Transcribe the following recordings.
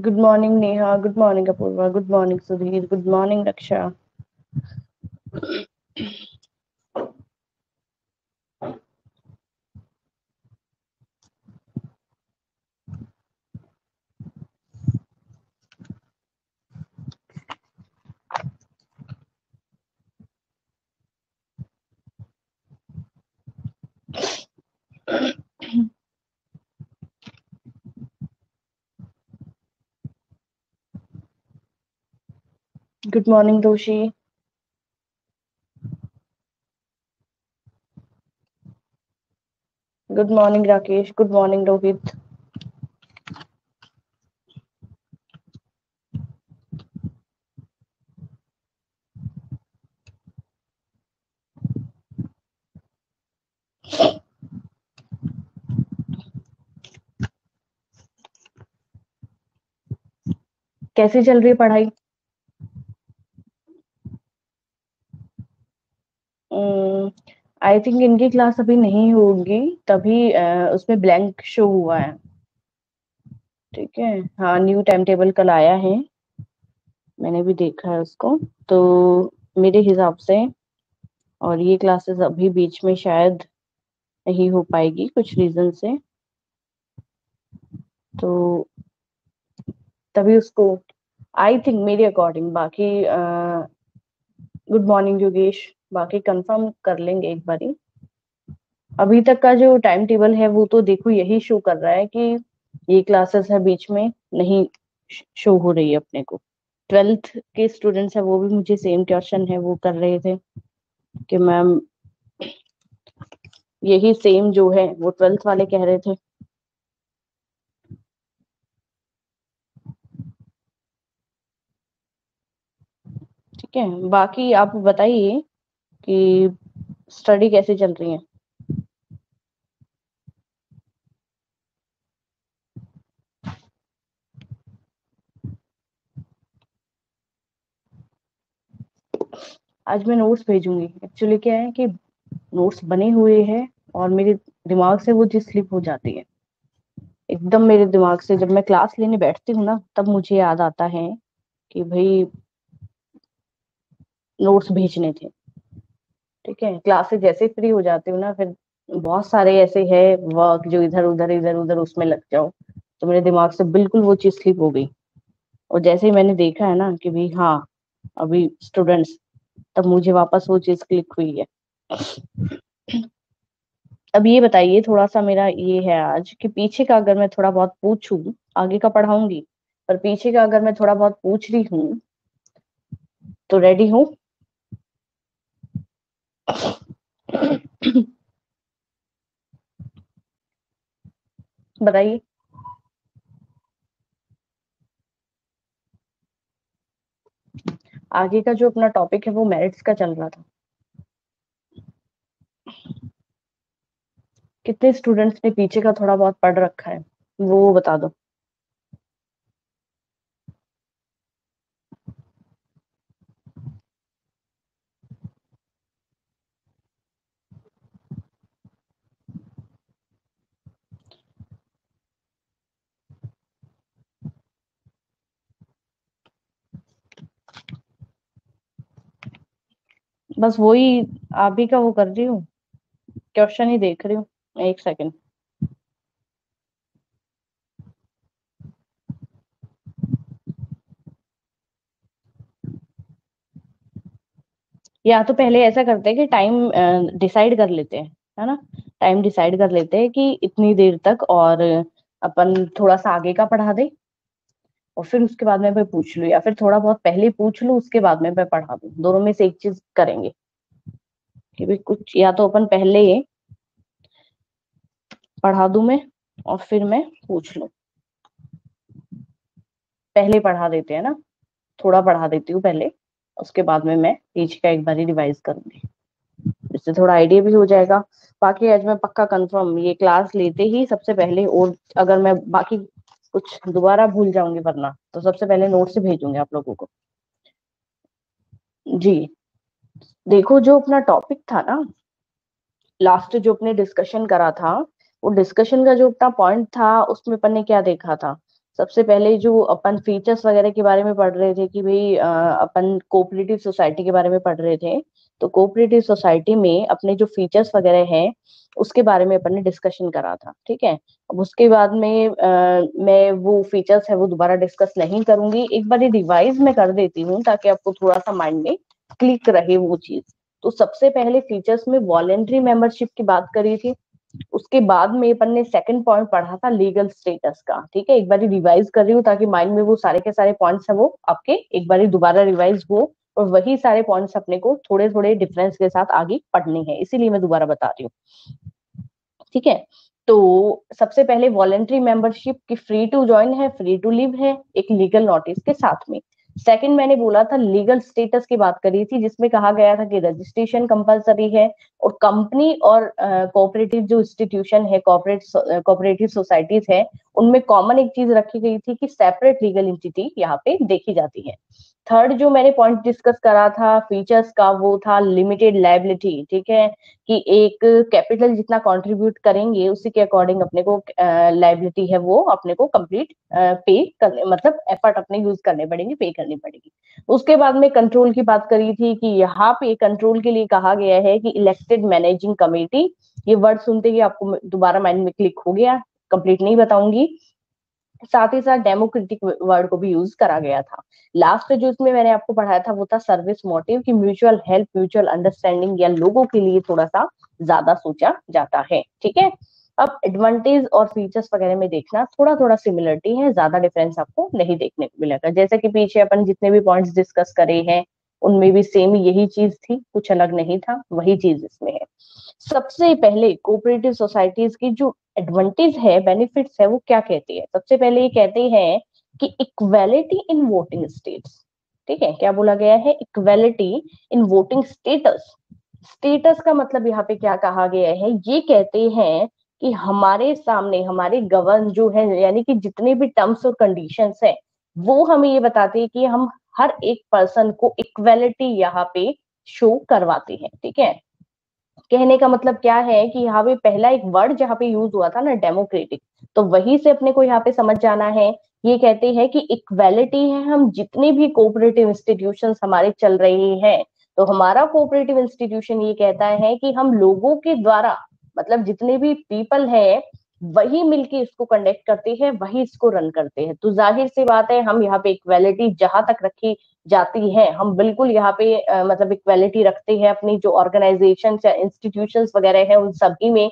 Good morning, Neha. Good morning, Apurva. Good morning, Sudhir. Good morning, Raksha. Good morning Doshi good morning Rakesh good morning Rohit कैसी चल रही है पढ़ाई? I think इनकी class अभी नहीं होगी, तभी उसमें ब्लैंक शो हुआ है। ठीक है? हाँ न्यू टाइम टेबल कल आया है। मैंने भी देखा है उसको। तो मेरे हिसाब से, और ये क्लासेस अभी बीच में शायद नहीं हो पाएगी कुछ रीजन से। तो तभी उसको आई थिंक मेरे अकॉर्डिंग बाकी गुड मॉर्निंग योगेश। बाकी कंफर्म कर लेंगे एक बारी। अभी तक का जो टाइम टेबल है, वो तो देखो यही शो कर रहा है कि ये क्लासेस है बीच में, नहीं शो हो रही है अपने को। ट्वेल्थ के स्टूडेंट्स है, वो भी मुझे सेम क्वेश्चन है, वो कर रहे थे कि मैम यही सेम जो है, वो ट्वेल्थ वाले कह रहे थे। ठीक है, बाकी आप बताइए कि स्टडी कैसे चल रही है? आज मैं नोट्स भेजूँगी। एक्चुअली क्या है कि नोट्स बने हुए हैं और मेरे दिमाग से वो चीज़ स्लिप हो जाती है। एकदम मेरे दिमाग से जब मैं क्लास लेने बैठती हूँ ना, तब मुझे याद आता है कि भाई नोट्स भेजने थे। ठीक है क्लास से जैसे फ्री हो जाती हूँ ना, फिर बहुत सारे ऐसे है वर्क जो इधर, उधर इधर, उधर उसमें लग जाओ तो मेरे दिमाग से बिल्कुल वो चीज़ स्लिप हो गई। और जैसे ही मैंने देखा है ना कि भाई हाँ अभी स्टूडेंट्स तब मुझे वापस वो चीज़ क्लिक हुई है। अब ये बताइए थोड़ा सा मेरा ये है आज कि पीछे का अगर मैं थोड़ा बहुत पूछूँ, आगे का पढ़ाऊँगी, पर पीछे का अगर मैं थोड़ा बहुत पूछ रही हूँ तो रेडी हूँ? बताइए। आगे का जो अपना टॉपिक है, वो मेरिट्स का चल रहा था। कितने स्टूडेंट्स ने पीछे का थोड़ा बहुत पढ़ रखा है, वो बता दो। बस वही आप ही का वो कर रही हूँ। क्वेश्चन ही देख रही हूँ। एक सेकंड या तो पहले ऐसा करते हैं कि टाइम डिसाइड कर लेते हैं, है ना? टाइम डिसाइड कर लेते हैं कि इतनी देर तक और अपन थोड़ा सा आगे का पढ़ा दे। और फिर उसके बाद में मैं पूछ लू, या फिर थोड़ा बहुत पहले पूछ लू, उसके बाद में मैं पढ़ा दू। दोनों में से एक चीज़ करेंगे। कि भाई कुछ, या तो अपन पहले पढ़ा दू मैं, और फिर मैं पूछ लू। पहले पढ़ा देते हैं ना? थोड़ा पढ़ा देती हूँ पहले, उसके बाद में मैं पीछे का एक बार ही रिवाइज करूँगी। इससे थोड़ा आइडिया भी हो जाएगा। बाकी आज मैं पक्का कंफर्म ये क्लास लेते ही सबसे पहले और अगर मैं बाकी कुछ दोबारा भूल जाऊँगी वरना। तो सबसे पहले नोट से भेजूँगी आप लोगों को। जी। देखो, जो अपना टॉपिक था ना लास्ट जो अपने डिस्कशन करा था, वो डिस्कशन का जो अपना पॉइंट था, उसमें अपन ने क्या देखा था? सबसे पहले जो अपन फीचर्स वगैरह के बारे में पढ़ रहे थे कि भाई अपन कोऑपरेटिव सोसाइटी के बारे में पढ़ रहे थे तो कोऑपरेटिव सोसाइटी में अपने जो फीचर्स वगैरह हैं उसके बारे में अपन ने डिस्कशन करा था ठीक है? अब उसके बाद में आ, मैं वो फीचर्स है वो दोबारा डिस्कस नहीं करूँगी। एक बार ये रिवाइज में कर देती हूँ ताकि आपको थोड़ा सा माइंड में क्लिक रहे वो चीज़। तो सबसे पहले फीचर्स में वॉलेंट्री मेंबरशिप की बात करी थी उसके बाद में अपन ने सेकंड पॉइंट पढ़ा था लीगल स्टेटस का, ठीक है? एक बार रिवाइज कर रही हूँ ताकि माइंड में वो सारे के सारे पॉइंट्स है वो आपके, एक बार दोबारा रिवाइज हो और वही सारे पॉइंट्स अपने को थोड़े थोड़े डिफरेंस के साथ आगे पढ़ने हैं, इसीलिए मैं दोबारा बता रही हूँ। ठीक है? तो सबसे पहले वॉलेंट्री मेंबरशिप की फ्री टू ज्वाइन है फ्री टू लिव है, एक लीगल नोटिस के साथ में। सेकंड मैंने बोला था लीगल स्टेटस की बात करी थी, जिसमें कहा गया था कि रजिस्ट्रेशन कंपलसरी है और कंपनी और कोऑपरेटिव जो इंस्टीट्यूशन है कॉपरेट कोऑपरेटिव सोसाइटीज है, उनमें कॉमन एक चीज़ रखी गई थी कि सेपरेट लीगल एंटिटी यहाँ पे देखी जाती है। थर्ड जो मैंने पॉइंट डिस्कस करा था फीचर्स का, वो था लिमिटेड लाइबिलिटी ठीक है? कि एक कैपिटल जितना कंट्रीब्यूट करेंगे, उसी के अकॉर्डिंग अपने को लाइबिलिटी है वो अपने को कंप्लीट पे करने मतलब एफर्ट अपने यूज़ करने पड़ेंगे पे करनी पड़ेगी। उसके बाद में कंट्रोल की बात करी थी कि यहाँ पे कंट्रोल के लिए कहा गया है कि इलेक्टेड मैनेजिंग कमेटी ये वर्ड सुनते ही आपको दोबारा माइंड में क्लिक हो गया कंप्लीट नहीं बताऊँगी। साथ ही साथ डेमोक्रेटिक वर्ड को भी यूज़ करा गया था। लास्ट जो इसमें मैंने आपको पढ़ाया था वो था सर्विस मोटिव की म्यूचुअल हेल्प म्यूचुअल अंडरस्टैंडिंग या लोगों के लिए थोड़ा सा ज़्यादा सोचा जाता है। ठीक है? अब एडवांटेज और फीचर्स वगैरह में देखना थोड़ा थोड़ा सिमिलरिटी है, ज़्यादा डिफरेंस आपको नहीं देखने को मिलेगा। जैसे कि पीछे अपन जितने भी पॉइंट्स डिस्कस करे हैं उनमें भी सेम यही चीज़ थी, कुछ अलग नहीं था, वही चीज़ इसमें है। सबसे पहले कोऑपरेटिव सोसाइटीज की जो एडवांटेज है बेनिफिट्स है, वो क्या कहती है? सबसे पहले ये कहते हैं कि इक्वेलिटी इन वोटिंग स्टेट्स ठीक है? क्या बोला गया है? Equality in voting status status का मतलब यहाँ पे क्या कहा गया है? ये कहते हैं कि हमारे सामने, हमारे गवर्न जो है, यानी कि जितने भी टर्म्स और कंडीशंस है, वो हमें ये बताते हैं कि हम हर एक पर्सन को इक्वेलिटी यहाँ पे शो करवाते हैं, ठीक है? कहने का मतलब क्या है कि यहाँ पे पहला एक वर्ड जहाँ पे यूज़ हुआ था ना डेमोक्रेटिक तो वही से अपने को यहाँ पे समझ जाना है। ये कहते हैं कि इक्वेलिटी है, हम जितने भी कोऑपरेटिव इंस्टीट्यूशन हमारे चल रहे हैं तो हमारा कोऑपरेटिव इंस्टीट्यूशन ये कहता है कि हम लोगों के द्वारा मतलब जितने भी पीपल है वही मिलके इसको कंडक्ट करते हैं वही इसको रन करते हैं। तो ज़ाहिर सी बात है हम यहाँ पे इक्वेलिटी जहाँ तक रखी जाती है हम बिल्कुल यहाँ पे आ, मतलब इक्वेलिटी रखते हैं अपनी जो ऑर्गेनाइजेशन या इंस्टीट्यूशन वगैरह है उन सभी में।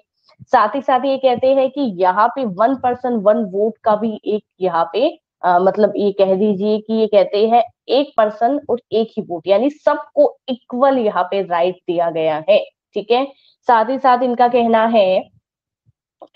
साथ ही साथ ये कहते हैं कि यहाँ पे वन पर्सन वन वोट का भी एक यहाँ पे आ, मतलब ये कह दीजिए कि ये कहते हैं एक पर्सन और एक ही वोट यानी सबको इक्वल यहाँ पे राइट दिया गया है ठीक है? साथ ही साथ इनका कहना है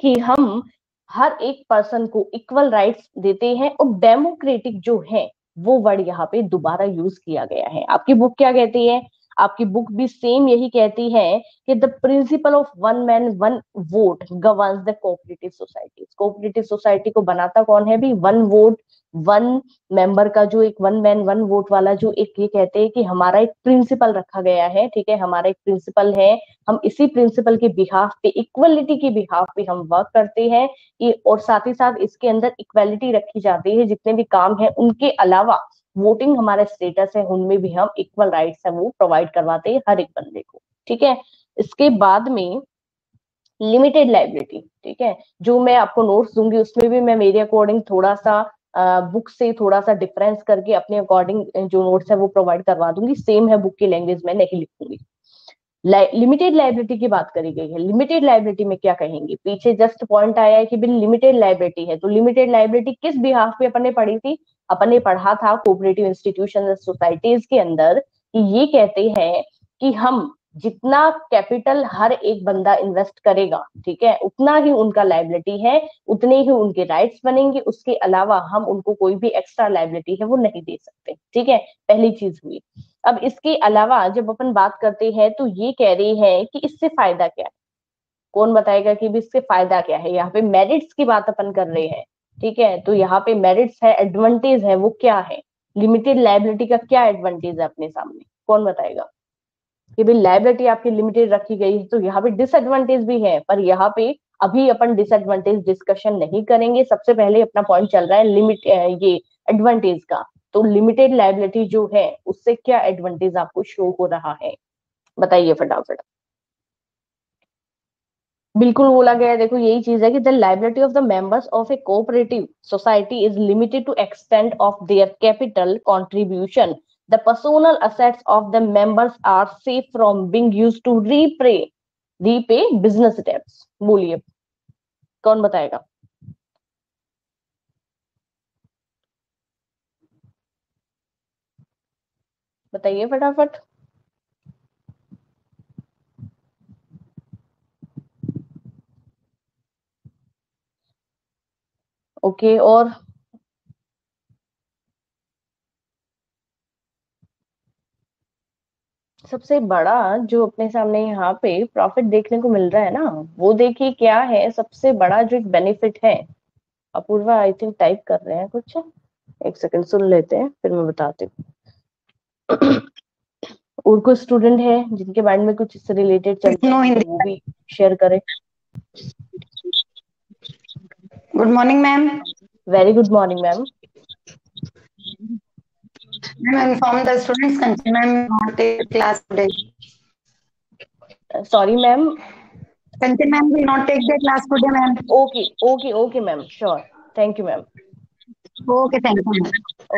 कि हम हर एक पर्सन को इक्वल राइट्स देते हैं और डेमोक्रेटिक जो है, वो वर्ड यहाँ पे दोबारा यूज़ किया गया है। आपकी बुक क्या कहती है? आपकी बुक भी सेम यही कहती है कि the principle of one man one vote govern the cooperative society cooperative society को बनाता कौन है भी? वन वोट वन मेंबर का जो एक वन मैन वन वोट वाला जो एक ये कहते हैं कि हमारा एक प्रिंसिपल रखा गया है, ठीक है? हमारा एक प्रिंसिपल है। हम इसी प्रिंसिपल के बिहाफ पे इक्वलिटी के बिहाफ पे हम वर्क करते हैं। और साथ ही साथ इसके अंदर इक्वलिटी रखी जाती है। जितने भी काम है, उनके अलावा वोटिंग हमारा स्टेटस है, उनमें भी हम इक्वल राइट्स है, वो प्रोवाइड करवाते हैं हर एक बंदे को, ठीक है? इसके बाद में लिमिटेड लाइबिलिटी ठीक है? जो मैं आपको नोट्स दूँगी, उसमें भी मैं मेरे अकॉर्डिंग थोड़ा सा बुक से थोड़ा सा डिफरेंस करके अपने अकॉर्डिंग जो नोट्स है, वो प्रोवाइड करवा दूँगी। सेम है बुक की लैंग्वेज में नहीं लिखूँगी। लिमिटेड लाइबिलिटी की बात करी गई है। लिमिटेड लाइबिलिटी में क्या कहेंगे? पीछे जस्ट पॉइंट आया है कि बिल लिमिटेड लाइबिलिटी है तो लिमिटेड लाइबिलिटी किस बिहाफ पे अपने पढ़ी थी? अपने पढ़ा था कोऑपरेटिव इंस्टीट्यूशन सोसाइटीज के अंदर कि ये कहते हैं कि हम जितना कैपिटल हर एक बंदा इन्वेस्ट करेगा, ठीक है? उतना ही उनका लाइबिलिटी है, उतने ही उनके राइट्स बनेंगे, उसके अलावा हम उनको कोई भी एक्स्ट्रा लाइबिलिटी है वो नहीं दे सकते, ठीक है? पहली चीज़ हुई। अब इसके अलावा जब अपन बात करते हैं तो ये कह रही है कि इससे फ़ायदा क्या है? कौन बताएगा कि इससे फ़ायदा क्या है? यहाँ पे मेरिट्स की बात अपन कर रहे हैं। ठीक है? तो यहाँ पे मेरिट्स है एडवांटेज है, वो क्या है? लिमिटेड लाइबिलिटी का क्या एडवांटेज है अपने सामने? कौन बताएगा? कि भाई लाइबिलिटी आपकी लिमिटेड रखी गई है तो यहाँ पे डिसएडवांटेज भी है, पर यहाँ पे अभी अपन डिसएडवांटेज डिस्कशन नहीं करेंगे। सबसे पहले अपना पॉइंट चल रहा है लिमिट ये एडवांटेज का। तो लिमिटेड लाइबिलिटी जो है, उससे क्या एडवांटेज आपको शो हो रहा है? बताइए फटाफट। बिल्कुल बोला गया है। देखो, यही चीज़ है कि the liability of the members of a cooperative society is limited to extend of their capital contribution the personal assets of the members are safe from being used to repay repay business debts बोलिए। कौन बताएगा? बताइए फटाफट। Okay और सबसे बड़ा जो अपने सामने यहाँ पे प्रॉफिट देखने को मिल रहा है ना वो देखिए क्या है सबसे बड़ा जो एक बेनिफिट है। अपूर्वा आई थिंक टाइप कर रहे हैं कुछ। एक सेकंड सुन लेते हैं फिर मैं बताती हूँ। और कोई स्टूडेंट है जिनके माइंड में कुछ इससे रिलेटेड चलता है वो भी शेयर करें। Good morning, ma'am. Very good morning, ma'am. Ma'am, inform the students, ma'am not take class today. Uh, sorry, ma'am. Kanchi ma'am will not take the class today, ma'am. Okay, okay, okay, ma'am. Sure. Thank you, ma'am. Okay, thank you. Ma'am.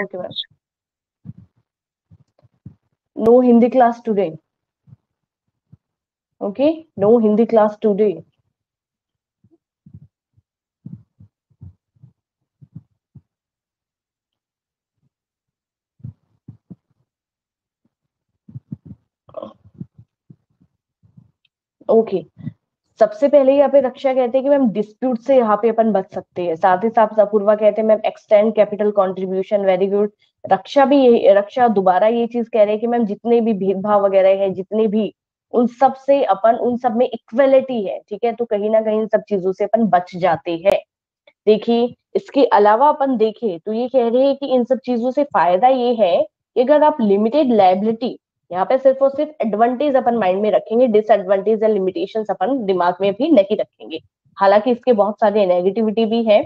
Okay, ma'am. No Hindi class today. Okay, no Hindi class today. Okay सबसे पहले यहाँ पे रक्षा कहते हैं कि ma'am dispute से यहाँ पे अपन बच सकते हैं। साथ ही साथ अपूर्वा कहते हैं, ma'am extend capital contribution very good Raksha भी यही, रक्षा दोबारा ये चीज़ कह रहे हैं कि मैम जितने भी भेदभाव वगैरह है, जितने भी, उन सबसे अपन, उन सब में इक्वेलिटी है, ठीक है? तो कहीं ना कहीं इन सब चीज़ों से अपन बच जाते हैं। देखिए, इसके अलावा अपन देखें तो ये कह रहे हैं कि इन सब चीज़ों से फ़ायदा ये है कि अगर आप लिमिटेड लाइबिलिटी यहाँ पे सिर्फ़ और सिर्फ़ एडवांटेज अपन माइंड में रखेंगे डिसएडवांटेज या लिमिटेशन अपन दिमाग में भी नहीं रखेंगे। हालाँकि इसके बहुत सारे नेगेटिविटी भी है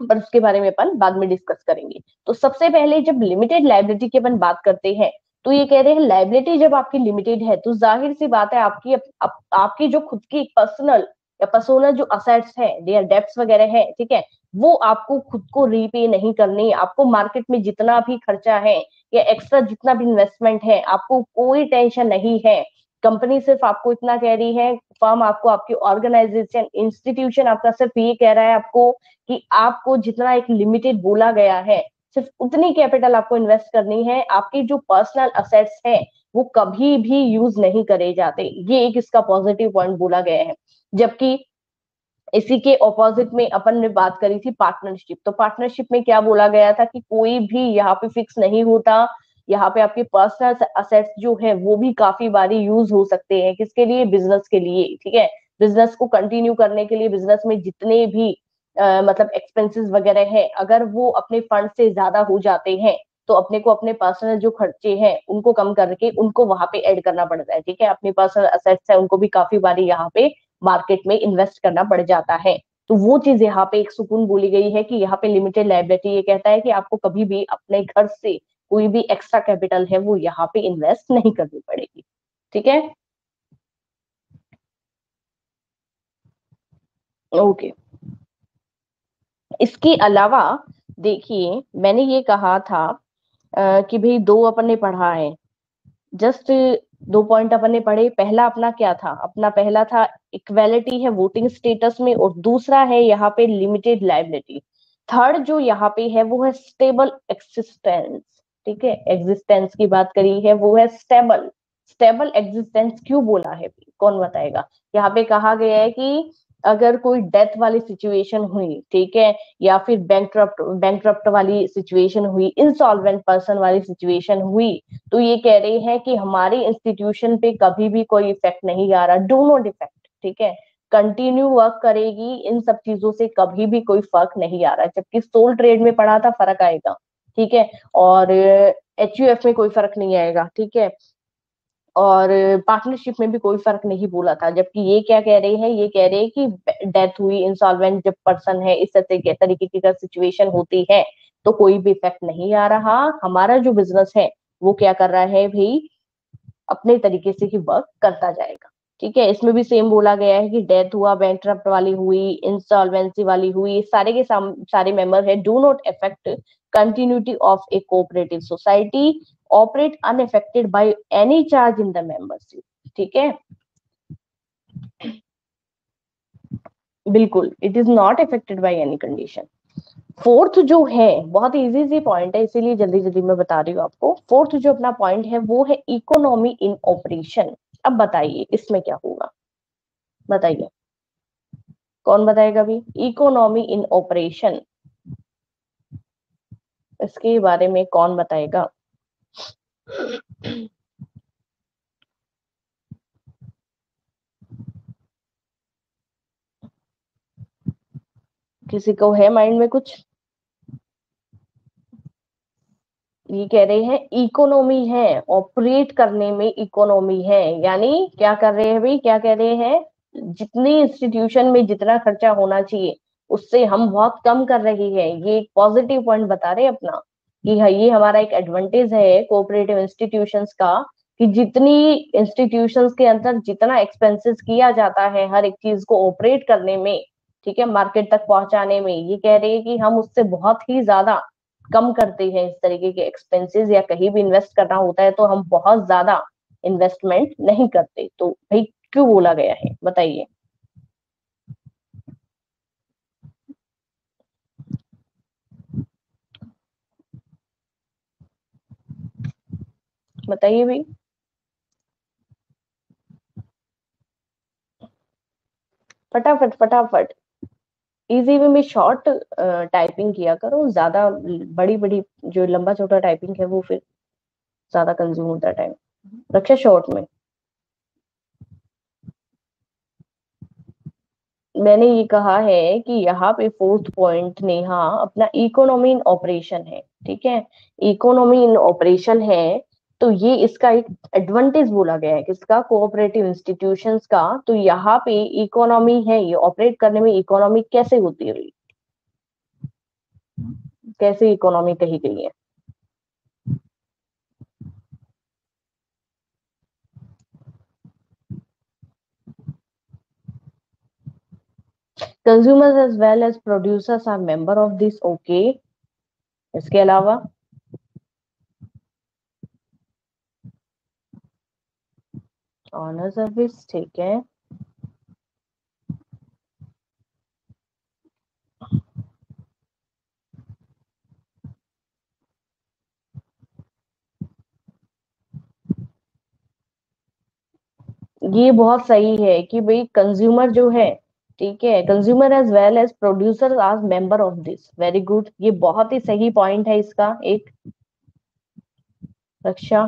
पर उसके बारे में अपन बाद में डिस्कस करेंगे। तो सबसे पहले जब लिमिटेड लाइबिलिटी की अपन बात करते हैं तो ये कह रहे हैं लाइबिलिटी जब आपकी लिमिटेड है तो ज़ाहिर सी बात है आपकी आप, आपकी जो खुद की पर्सनल या पर्सनल जो असेट्स है देयर डेप्स वगैरह है, ठीक है, वो आपको खुद को रीपे नहीं करनी। आपको मार्केट में जितना भी खर्चा है या एक्स्ट्रा जितना भी इन्वेस्टमेंट है, आपको कोई टेंशन नहीं है। कंपनी सिर्फ़ आपको इतना कह रही है फर्म आपको आपकी ऑर्गेनाइजेशन इंस्टीट्यूशन आपका सिर्फ़ ये कह रहा है आपको कि आपको जितना एक लिमिटेड बोला गया है, सिर्फ़ उतनी कैपिटल आपको इन्वेस्ट करनी है। आपकी जो पर्सनल असेट्स है, वो कभी भी यूज़ नहीं करे जाते। ये एक इसका पॉजिटिव पॉइंट बोला गया है। जबकि इसी के ऑपोजिट में अपन ने बात करी थी पार्टनरशिप तो पार्टनरशिप में क्या बोला गया था कि कोई भी यहाँ पे फिक्स नहीं होता यहाँ पे आपके पर्सनल असेट्स जो है वो भी काफ़ी बारी यूज़ हो सकते हैं। किसके लिए? बिज़नेस के लिए ठीक है? बिज़नेस को कंटिन्यू करने के लिए बिज़नेस में जितने भी आ, मतलब एक्सपेंसेस वगैरह है अगर वो अपने फंड से ज़्यादा हो जाते हैं तो अपने को अपने पर्सनल जो खर्चे हैं उनको कम करके उनको वहाँ पे ऐड करना पड़ता है ठीक है? अपने पर्सनल असेट्स है उनको भी काफ़ी बारी यहाँ पे मार्केट में इन्वेस्ट करना पड़ जाता है। तो वो चीज़ यहाँ पे एक सुकून बोली गई है कि यहाँ पे लिमिटेड लाइबिलिटी ये कहता है कि आपको कभी भी अपने घर से कोई भी एक्स्ट्रा कैपिटल है वो यहाँ पे इन्वेस्ट नहीं करनी पड़ेगी। ठीक है? ओके इसके अलावा देखिए मैंने ये कहा था आ, कि भाई दो अपन ने पढ़ा है। जस्ट दो पॉइंट अपन ने पढ़े, पहला अपना क्या था? अपना पहला था इक्वेलिटी है वोटिंग स्टेटस में और दूसरा है यहाँ पे लिमिटेड लाइबिलिटी थर्ड जो यहाँ पे है, वो है स्टेबल एक्सिस्टेंस ठीक है? एग्जिस्टेंस की बात करी है, वो है स्टेबल स्टेबल एग्जिस्टेंस क्यों बोला है? कौन बताएगा? यहाँ पे कहा गया है कि अगर कोई डेथ वाली सिचुएशन हुई, ठीक है, या फिर बैंक बैंक वाली सिचुएशन हुई इंसॉल्वेंट पर्सन वाली सिचुएशन हुई तो ये कह रहे हैं कि हमारे इंस्टीट्यूशन पे कभी भी कोई इफ़ेक्ट नहीं आ रहा डो नॉट इफ़ेक्ट ठीक है? कंटिन्यू वर्क करेगी, इन सब चीज़ों से कभी भी कोई फ़र्क नहीं आ रहा, जबकि सोल ट्रेड में पढ़ा था, फ़र्क आएगा, ठीक है? और एच में कोई फ़र्क नहीं आएगा, ठीक है? और पार्टनरशिप में भी कोई फ़र्क नहीं बोला था, जबकि ये क्या कह रहे हैं, ये कह रहे हैं कि डेथ हुई इंसॉल्वेंट जब पर्सन है, इस तरीके की सिचुएशन होती है तो कोई भी इफ़ेक्ट नहीं आ रहा। हमारा जो बिज़नेस है, वो क्या कर रहा है भाई? अपने तरीके से ही वर्क करता जाएगा। ठीक है, इसमें भी सेम बोला गया है कि डेथ हुआ बैंक वाली हुई इंस्टॉलवेंसी वाली हुई सारे के सारे मेंबर है do not effect continuity of a cooperative society operate unaffected by any charge in the membership ठीक है? बिल्कुल it is not affected by any condition fourth जो है, बहुत इजी सी पॉइंट है, इसीलिए जल्दी जल्दी मैं बता रही हूँ आपको। फोर्थ जो अपना पॉइंट है, वो है इकोनॉमी इन ऑपरेशन अब बताइए, इसमें क्या होगा? बताइए। कौन बताएगा अभी? इकोनॉमी इन ऑपरेशन इसके बारे में कौन बताएगा? किसी को है माइंड में कुछ? ये कह रहे हैं इकोनॉमी है ऑपरेट करने में इकोनॉमी है। यानी क्या कर रहे हैं भाई क्या कह रहे हैं? जितने इंस्टीट्यूशन में जितना खर्चा होना चाहिए, उससे हम बहुत कम कर रहे हैं। ये एक पॉजिटिव पॉइंट बता रहे हैं अपना। कि हाँ ये हमारा एक एडवांटेज है कोऑपरेटिव इंस्टीट्यूशंस का कि जितनी इंस्टीट्यूशंस के अंदर जितना एक्सपेंसेस किया जाता है हर एक चीज़ को ऑपरेट करने में, ठीक है मार्केट तक पहुँचाने में, ये कह रहे हैं कि हम उससे बहुत ही ज़्यादा कम करते हैं इस तरीके के एक्सपेंसेस या कहीं भी इन्वेस्ट करना होता है तो हम बहुत ज़्यादा इन्वेस्टमेंट नहीं करते। तो भाई, क्यों बोला गया है? बताइए। बताइए भाई। फटाफट फटाफट। इजी वे में शॉर्ट टाइपिंग किया करो। ज़्यादा बड़ी बड़ी जो लंबा छोटा टाइपिंग है, वो फिर ज़्यादा कंज्यूम होता है टाइम रक्षा शॉर्ट में। मैंने ये कहा है कि यहाँ पे फोर्थ पॉइंट नेहा अपना इकोनॉमी इन ऑपरेशन है, ठीक है? इकोनॉमी इन ऑपरेशन है तो ये इसका एक एडवांटेज बोला गया है किसका कोऑपरेटिव इंस्टीट्यूशंस का तो यहाँ पे इकोनॉमी है, ये ऑपरेट करने में इकोनॉमी कैसे होती है? कैसे इकोनॉमी कही गई है? Consumers as well as producers are member of this, okay? इसके अलावा ऑनर सर्विस ठीक है ये बहुत सही है कि भाई कंज्यूमर जो है, ठीक है consumer as well as producer as member of this very good ये बहुत ही सही पॉइंट है इसका, एक। रक्षा।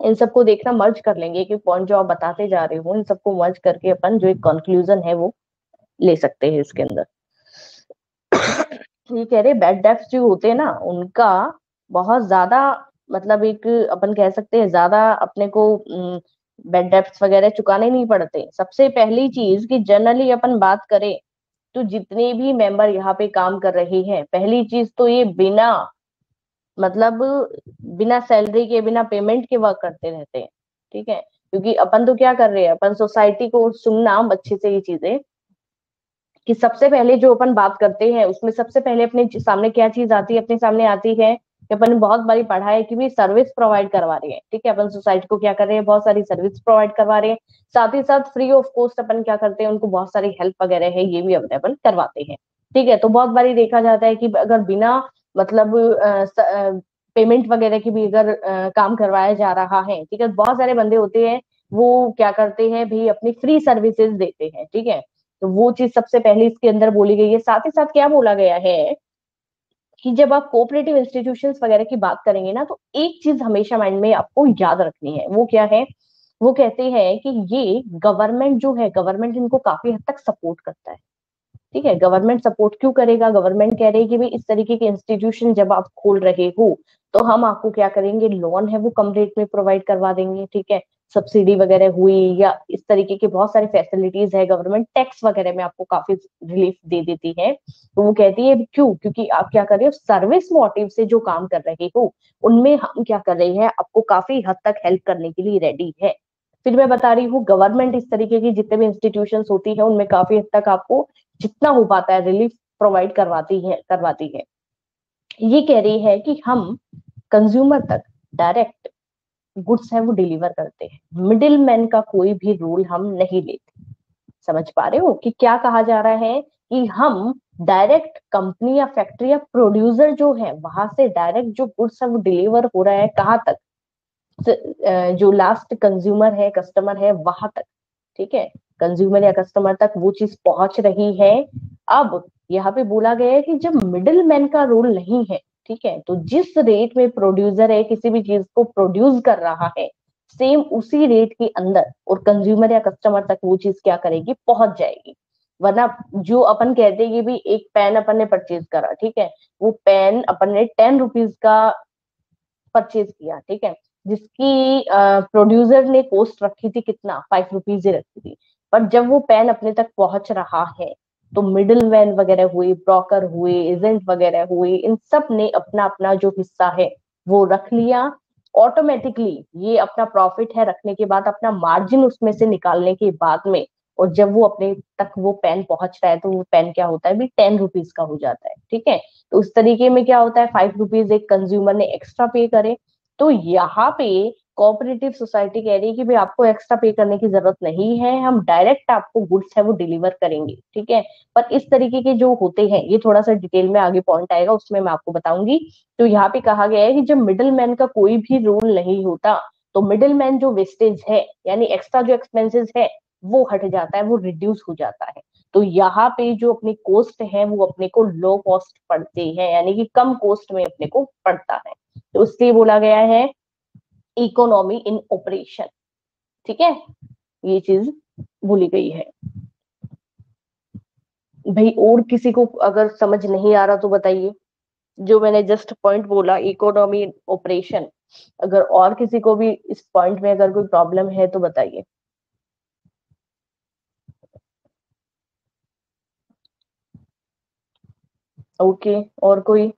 इन सबको देखना मर्ज कर लेंगे कि पॉइंट जो आप बताते जा रहे हो, इन सबको मर्ज करके अपन जो एक कंक्लूजन है वो ले सकते हैं इसके अंदर। ये कह रहे बैड डेफ्ट जो होते हैं ना, उनका बहुत ज़्यादा मतलब एक अपन कह सकते हैं ज़्यादा अपने को बेड डेप्थ वगैरह चुकाने नहीं पड़ते। सबसे पहली चीज़ कि जनरली अपन बात करें तो जितने भी मेंबर यहाँ पे काम कर रहे हैं, पहली चीज़ तो ये बिना मतलब बिना सैलरी के, बिना पेमेंट के वर्क करते रहते हैं, ठीक है? क्योंकि अपन तो क्या कर रहे हैं, अपन सोसाइटी को सुनना अच्छे से ये चीज़ें कि सबसे पहले जो अपन बात करते हैं, उसमें सबसे पहले अपने सामने क्या चीज़ आती है, अपने सामने आती है कि अपन बहुत बारी पढ़ा है कि भी सर्विस प्रोवाइड करवा रही है, ठीक है? अपन सोसाइटी को क्या कर रहे हैं, बहुत सारी सर्विस प्रोवाइड करवा रहे हैं, साथ ही साथ फ्री ऑफ़ कॉस्ट अपन क्या करते हैं, उनको बहुत सारी हेल्प वगैरह है, ये भी अवेलेबल करवाते हैं, ठीक है? तो बहुत बारी देखा जाता है कि अगर बिना मतलब पेमेंट वगैरह की भी अगर काम करवाया जा रहा है, ठीक है? बहुत सारे बंदे होते हैं, वो क्या करते हैं, भी अपनी फ्री सर्विसेज़ देते हैं, ठीक है? तो वो चीज़ सबसे पहले इसके अंदर बोली गई है। साथ ही साथ क्या बोला गया है कि जब आप कोऑपरेटिव इंस्टीट्यूशन वगैरह की बात करेंगे ना तो एक चीज़ हमेशा माइंड में आपको याद रखनी है। वो क्या है? वो कहते हैं कि ये गवर्नमेंट जो है गवर्नमेंट इनको काफ़ी हद तक सपोर्ट करता है। ठीक है गवर्नमेंट सपोर्ट क्यों करेगा? गवर्नमेंट कह रही है कि भाई, इस तरीके के इंस्टीट्यूशन जब आप खोल रहे हो तो हम आपको क्या करेंगे? लोन है, वो कम रेट में प्रोवाइड करवा देंगे, ठीक है? सब्सिडी वगैरह हुई या इस तरीके की बहुत सारी फैसिलिटीज़ है गवर्नमेंट टैक्स वगैरह में आपको काफ़ी रिलीफ दे देती है। तो वो कहती है क्यों? क्योंकि आप क्या कर रहे हो? सर्विस मोटिव से जो काम कर रहे हो, उनमें हम क्या कर रहे हैं? आपको काफ़ी हद तक हेल्प करने के लिए रेडी है। फिर मैं बता रही हूँ गवर्नमेंट इस तरीके की जितने भी इंस्टीट्यूशन होती है, उनमें काफ़ी हद तक आपको जितना हो पाता है रिलीफ प्रोवाइड करवाती है करवाती है। ये कह रही है कि हम कंज्यूमर तक डायरेक्ट गुड्स है, वो डिलीवर करते हैं। मिडिल मैन का कोई भी रोल हम नहीं लेते। समझ पा रहे हो कि क्या कहा जा रहा है? कि हम डायरेक्ट कंपनी या फैक्ट्री या प्रोड्यूसर जो है, वहाँ से डायरेक्ट जो गुड्स है, वो डिलीवर हो रहा है कहाँ तक? जो लास्ट कंज्यूमर है कस्टमर है, वहाँ तक। ठीक है? कंज्यूमर या कस्टमर तक वो चीज़ पहुँच रही है। अब यहाँ पे बोला गया है कि जब मिडिल मैन का रोल नहीं है, ठीक है तो जिस रेट में प्रोड्यूसर है, किसी भी चीज़ को प्रोड्यूस कर रहा है सेम उसी रेट के अंदर और कंज्यूमर या कस्टमर तक वो चीज़ क्या करेगी, पहुँच जाएगी। वरना जो अपन कहते हैं कि भी एक पेन अपन ने परचेज करा, ठीक है, वो पेन अपन ने टेन रुपीज़ का परचेज किया, ठीक है, जिसकी प्रोड्यूसर ने कॉस्ट रखी थी कितना? फाइव रुपीज़ ही रखी थी। पर जब वो पेन अपने तक पहुँच रहा है तो मिडिल मैन वगैरह हुए ब्रोकर हुए एजेंट वगैरह हुए, इन सबने अपना अपना जो हिस्सा है, वो रख लिया। ऑटोमेटिकली ये अपना प्रॉफिट है रखने के बाद, अपना मार्जिन उसमें से निकालने के बाद में, और जब वो अपने तक वो पेन पहुँच रहा है तो वो पेन क्या होता है? भी टेन रुपीज़ का हो जाता है, ठीक है? तो उस तरीके में क्या होता है? फाइव रुपीज़ एक कंज्यूमर ने एक्स्ट्रा पे करे। तो यहाँ पे कोऑपरेटिव सोसाइटी कह रही है कि भाई आपको एक्स्ट्रा पे करने की ज़रूरत नहीं है, हम डायरेक्ट आपको गुड्स है वो डिलीवर करेंगे, ठीक है? पर इस तरीके के जो होते हैं, ये थोड़ा सा डिटेल में आगे पॉइंट आएगा, उसमें मैं आपको बताऊँगी। तो यहाँ पे कहा गया है कि जब मिडिल मैन का कोई भी रोल नहीं होता तो मिडिल मैन जो वेस्टेज है, यानी एक्स्ट्रा जो एक्सपेंसेस है, वो हट जाता है, वो रिड्यूस हो जाता है। तो यहाँ पे जो अपनी कॉस्ट है, वो अपने को लो कॉस्ट पड़ते हैं, यानी कि कम कॉस्ट में अपने को पड़ता है। तो इसलिए बोला गया है इकोनॉमी इन ऑपरेशन ठीक है? ये चीज़ भूली गई है। भाई और किसी को अगर समझ नहीं आ रहा तो बताइए। जो मैंने जस्ट पॉइंट बोला इकोनॉमी ऑपरेशन अगर और किसी को भी इस पॉइंट में अगर कोई प्रॉब्लम है तो बताइए। ओके okay, और कोई?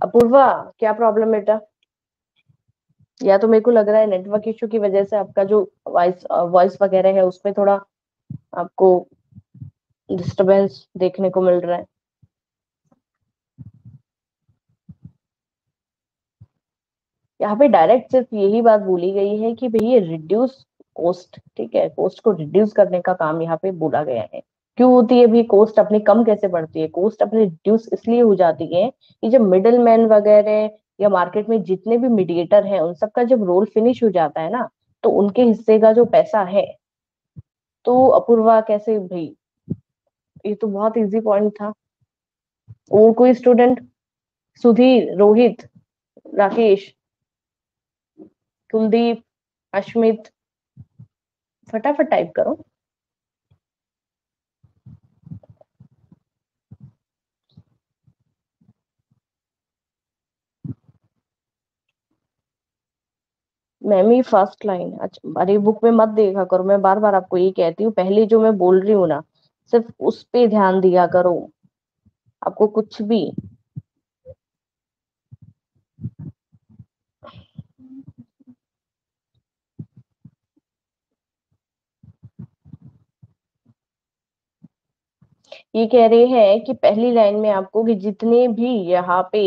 अपूर्वा, क्या प्रॉब्लम बेटा? या तो मेरे को लग रहा है नेटवर्क इशू की वजह से आपका जो वॉइस वॉइस वगैरह है, उसमें थोड़ा आपको डिस्टरबेंस देखने को मिल रहा है। यहाँ पे डायरेक्ट सिर्फ़ यही बात बोली गई है कि भैया रिड्यूस कॉस्ट ठीक है? कॉस्ट को रिड्यूस करने का काम यहाँ पे बोला गया है। क्यों होती है? भी कॉस्ट अपनी कम कैसे बढ़ती है? कॉस्ट अपनी रिड्यूस इसलिए हो जाती है कि जब मिडल मैन वगैरह या मार्केट में जितने भी मीडिएटर हैं, उन सबका जब रोल फिनिश हो जाता है ना तो उनके हिस्से का जो पैसा है तो अपूर्वा कैसे भाई? ये तो बहुत इजी पॉइंट था। और कोई स्टूडेंट सुधीर, रोहित, राकेश, कुलदीप, अश्मित, फटाफट टाइप करो। मैम ही फ़र्स्ट लाइन अच्छा अरे बुक में मत देखा करो। मैं बार बार आपको यही कहती हूँ, पहले जो मैं बोल रही हूँ ना, सिर्फ़ उस पे ध्यान दिया करो। आपको कुछ भी। ये कह रहे हैं कि पहली लाइन में आपको कि जितने भी यहाँ पे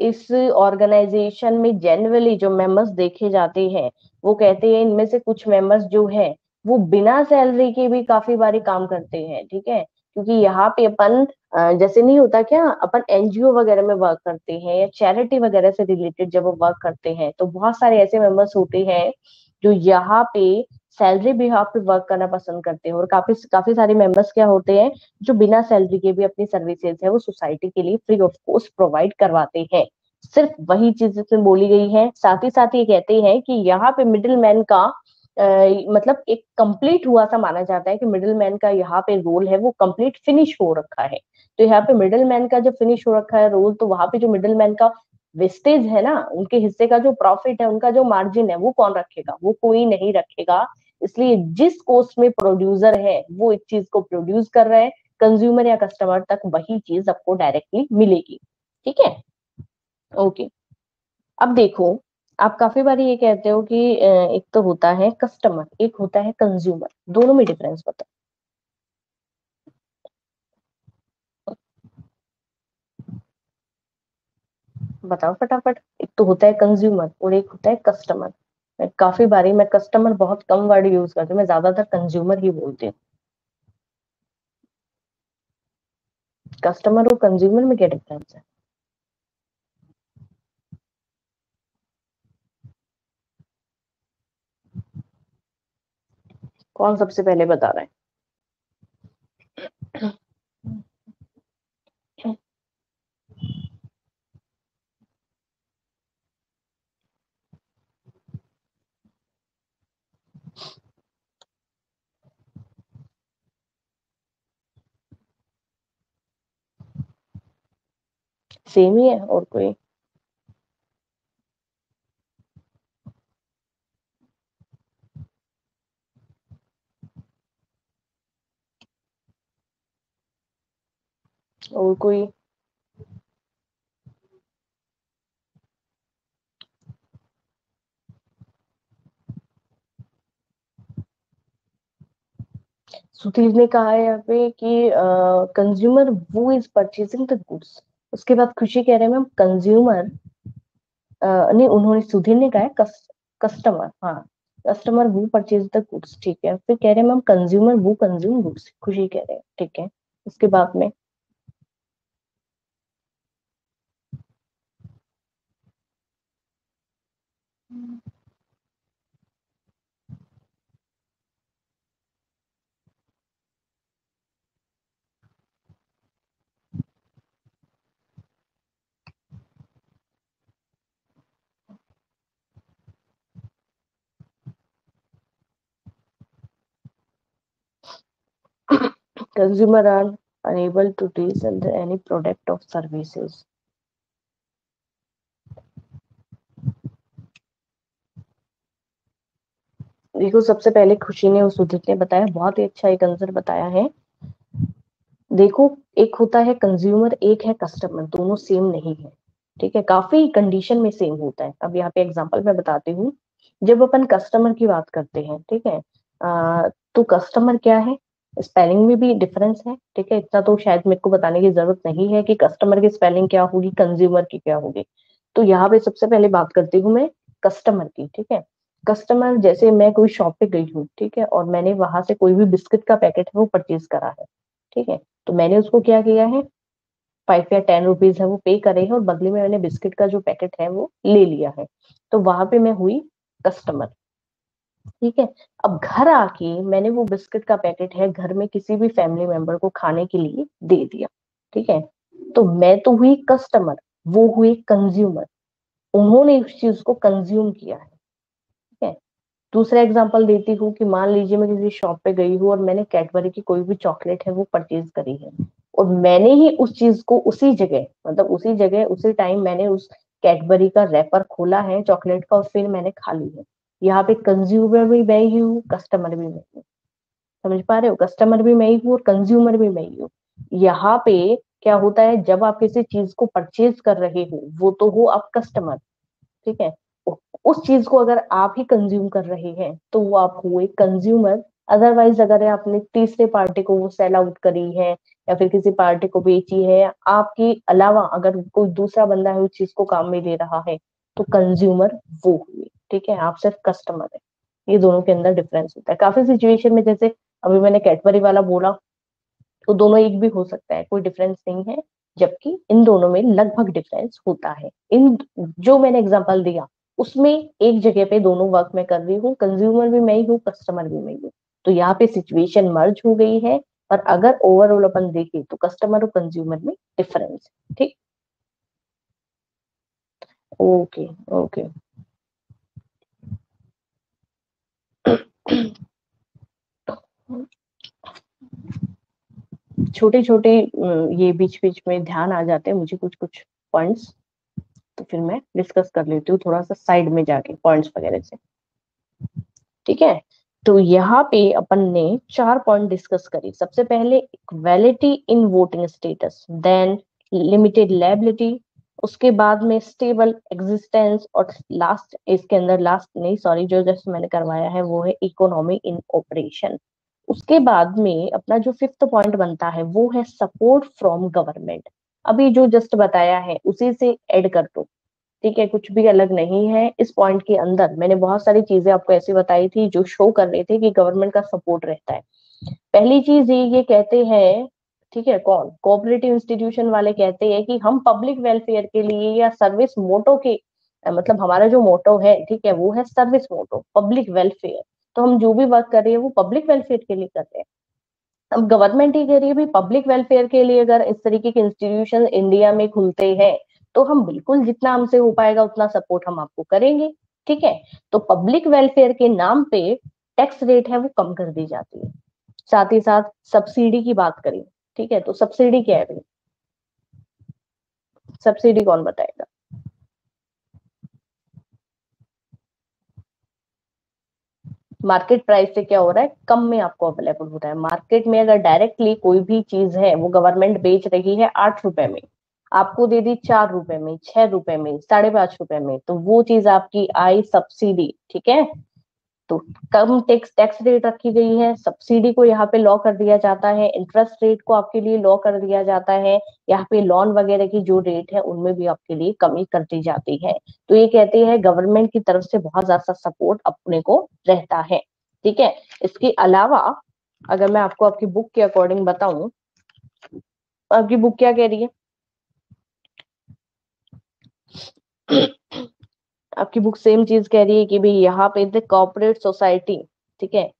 इस ऑर्गेनाइजेशन में जनरली जो मेंबर्स देखे जाते हैं, वो कहते हैं, इनमें से कुछ मेंबर्स जो है, वो बिना सैलरी के भी काफ़ी बारी काम करते हैं, ठीक है? क्योंकि यहाँ पे अपन जैसे नहीं होता क्या, अपन एनजीओ वगैरह में वर्क करते हैं या चैरिटी वगैरह से रिलेटेड जब वर्क करते हैं तो बहुत सारे ऐसे मेंबर्स होते हैं, जो यहाँ पे सैलरी भी आप वर्क करना पसंद करते हैं और काफ़ी काफ़ी सारे मेंबर्स क्या होते हैं जो बिना सैलरी के भी अपनी सर्विसेज़ है वो सोसाइटी के लिए फ्री ऑफ़ कॉस्ट प्रोवाइड करवाते हैं। सिर्फ़ वही चीज़ इसमें बोली गई है। साथ ही साथ ये कहते हैं कि यहाँ पे मिडिल मैन का आ, मतलब एक कंप्लीट हुआ सा माना जाता है कि मिडिल मैन का यहाँ पे रोल है वो कंप्लीट फिनिश हो रखा है। तो यहाँ पे मिडिल मैन का जब फिनिश हो रखा है रोल तो वहाँ पे जो मिडिल मैन का वेस्टेज है ना, उनके हिस्से का जो प्रॉफिट है, उनका जो मार्जिन है, वो कौन रखेगा? वो कोई नहीं रखेगा। इसलिए जिस कोस्ट में प्रोड्यूसर है, वो एक चीज़ को प्रोड्यूस कर रहा है कंज्यूमर या कस्टमर तक वही चीज़ आपको डायरेक्टली मिलेगी। ठीक है? ओके अब देखो, आप काफ़ी बार ये कहते हो कि एक तो होता है कस्टमर एक होता है कंज्यूमर दोनों में डिफरेंस बताओ। बताओ फटाफट। एक तो होता है कंज्यूमर और एक होता है कस्टमर मैं काफ़ी बारी, मैं कस्टमर बहुत कम वर्ड यूज़ करती हूँ, मैं ज़्यादातर कंज्यूमर ही बोलती हूँ। कस्टमर और कंज्यूमर में क्या डिफरेंस है? कौन सबसे पहले बता रहा है? सेम ही है और कोई। और कोई। सुधीर ने कहा है यहाँ पे कि कंज्यूमर वो इज़ परचेजिंग द गुड्स उसके बाद खुशी कह रहे हैं मैम कंज्यूमर नहीं उन्होंने सुधीर ने कहा है कस, कस्टमर हाँ कस्टमर वो परचेज द गुड्स ठीक है। फिर कह रहे हैं मैम कंज्यूमर वो कंज्यूम गुड्स खुशी कह रहे हैं ठीक है। उसके बाद में consumer are unable to resell any product or services. देखो सबसे पहले खुशी ने उदित ने बताया बहुत ही अच्छा एक आंसर बताया है। देखो एक होता है कंज्यूमर एक है कस्टमर दोनों सेम नहीं है। ठीक है काफ़ी कंडीशन में सेम होता है। अब यहाँ पे एग्जांपल मैं बताती हूँ। जब अपन कस्टमर की बात करते हैं ठीक है आ, तो कस्टमर क्या है? स्पेलिंग में भी डिफरेंस है, ठीक है? इतना तो शायद मेरे को बताने की ज़रूरत नहीं है कि कस्टमर की स्पेलिंग क्या होगी कंज्यूमर की क्या होगी। तो यहाँ पे सबसे पहले बात करती हूँ मैं कस्टमर की, ठीक है? कस्टमर जैसे मैं कोई शॉप पे गई हूँ, ठीक है? और मैंने वहाँ से कोई भी बिस्किट का पैकेट है, वो परचेज करा है, ठीक है? तो मैंने उसको क्या किया है? फाइव या टेन रुपीज़ है, वो पे करे हैं और बदले में मैंने बिस्किट का जो पैकेट है, वो ले लिया है। तो वहाँ पे मैं हुई कस्टमर ठीक है? अब घर आके मैंने वो बिस्किट का पैकेट है घर में किसी भी फैमिली मेंबर को खाने के लिए दे दिया, ठीक है? तो मैं तो हुई कस्टमर वो हुई कंज्यूमर उन्होंने उस चीज़ को कंज्यूम किया है, ठीक है? दूसरा एग्जांपल देती हूँ कि मान लीजिए मैं किसी शॉप पे गई हूँ और मैंने कैडबरी की कोई भी चॉकलेट है वो परचेज करी है, और मैंने ही उस चीज़ को उसी जगह मतलब उसी जगह, उसी टाइम मैंने उस कैडबरी का रैपर खोला है चॉकलेट का, और फिर मैंने खा ली है। यहाँ पे कंज्यूमर भी मैं ही हूँ कस्टमर भी मैं हूँ समझ पा रहे हो? कस्टमर भी मैं ही हूँ और कंज्यूमर भी मैं ही हूँ। यहाँ पे क्या होता है, जब आप किसी चीज़ को परचेज कर रहे हो, वो तो हो आप कस्टमर ठीक है? उस चीज़ को अगर आप ही कंज्यूम कर रहे हैं तो वो आप हुए कंज्यूमर अदरवाइज़ अगर आपने तीसरे पार्टी को वो सेल आउट करी है या फिर किसी पार्टी को बेची है, आपके अलावा अगर कोई दूसरा बंदा है उस चीज़ को काम में ले रहा है तो कंज्यूमर वो हुए। ठीक है, आप सिर्फ़ कस्टमर है। ये दोनों के अंदर डिफरेंस होता है। काफ़ी सिचुएशन में जैसे अभी मैंने कैटबरी वाला बोला तो दोनों एक भी हो सकता है, कोई डिफरेंस नहीं है, जबकि इन दोनों में लगभग डिफरेंस होता है। इन जो मैंने एग्जांपल दिया, उसमें एक जगह पे दोनों वर्क में कर रही हूँ कंज्यूमर भी मैं ही हूँ कस्टमर भी मैं ही हूँ। तो यहाँ पे सिचुएशन मर्ज हो गई है पर अगर ओवरऑल अपन देखें तो कस्टमर और कंज्यूमर में डिफरेंस ठीक? ओके ओके छोटे छोटे ये बीच बीच में ध्यान आ जाते हैं, मुझे कुछ कुछ पॉइंट्स तो फिर मैं डिस्कस कर लेती हूँ थोड़ा सा साइड में जाके पॉइंट्स वगैरह से। ठीक है? तो यहाँ पे अपन ने चार पॉइंट डिस्कस करी। सबसे पहले equality in voting status then limited liability उसके बाद में स्टेबल एग्जिस्टेंस और लास्ट इसके अंदर लास्ट नहीं सॉरी जो जस्ट मैंने करवाया है, वो है इकोनॉमी इन ऑपरेशन उसके बाद में अपना जो फिफ्थ पॉइंट बनता है, वो है सपोर्ट फ्रॉम गवर्नमेंट अभी जो जस्ट बताया है, उसी से ऐड कर दो। ठीक है, कुछ भी अलग नहीं है इस पॉइंट के अंदर। मैंने बहुत सारी चीज़ें आपको ऐसी बताई थी जो शो कर रहे थे कि गवर्नमेंट का सपोर्ट रहता है। पहली चीज़ ये ये कहते हैं ठीक है, कौन? कोऑपरेटिव इंस्टीट्यूशन वाले कहते हैं कि हम पब्लिक वेलफेयर के लिए या सर्विस मोटो के मतलब हमारा जो मोटो है, ठीक है, वो है सर्विस मोटो पब्लिक वेलफेयर तो हम जो भी वर्क कर रहे हैं, वो पब्लिक वेलफेयर के लिए कर रहे हैं. अब गवर्नमेंट ही कह रही है पब्लिक वेलफेयर के लिए अगर इस तरीके के इंस्टीट्यूशन इंडिया में खुलते हैं तो हम बिल्कुल जितना हमसे हो पाएगा, उतना सपोर्ट हम आपको करेंगे. ठीक है? तो पब्लिक वेलफेयर के नाम पे टैक्स रेट है, वो कम कर दी जाती है. साथ ही साथ सब्सिडी की बात करें ठीक है? तो सब्सिडी क्या है भाई सब्सिडी कौन बताएगा? मार्केट प्राइस से क्या हो रहा है? कम में आपको अवेलेबल हो रहा है। मार्केट में अगर डायरेक्टली कोई भी चीज़ है, वो गवर्नमेंट बेच रही है आठ रुपए में, आपको दे दी चार रुपए में, छह रुपए में, साढ़े पाँच रुपए में तो वो चीज़ आपकी आई सब्सिडी ठीक है? तो कम टैक्स टैक्स रेट रखी गई है सब्सिडी को यहाँ पे लॉ कर दिया जाता है इंटरेस्ट रेट को आपके लिए लॉ कर दिया जाता है, यहाँ पे लोन वगैरह की जो रेट है, उनमें भी आपके लिए कमी कर दी जाती है। तो ये कहते हैं गवर्नमेंट की तरफ़ से बहुत ज़्यादा सपोर्ट अपने को रहता है, ठीक है? इसके अलावा, अगर मैं आपको आपकी बुक के अकॉर्डिंग बताऊँ, आपकी बुक क्या कह रही है? आपकी बुक सेम चीज़ कह रही है कि भाई यहाँ पे द कॉपरेट सोसाइटी ठीक है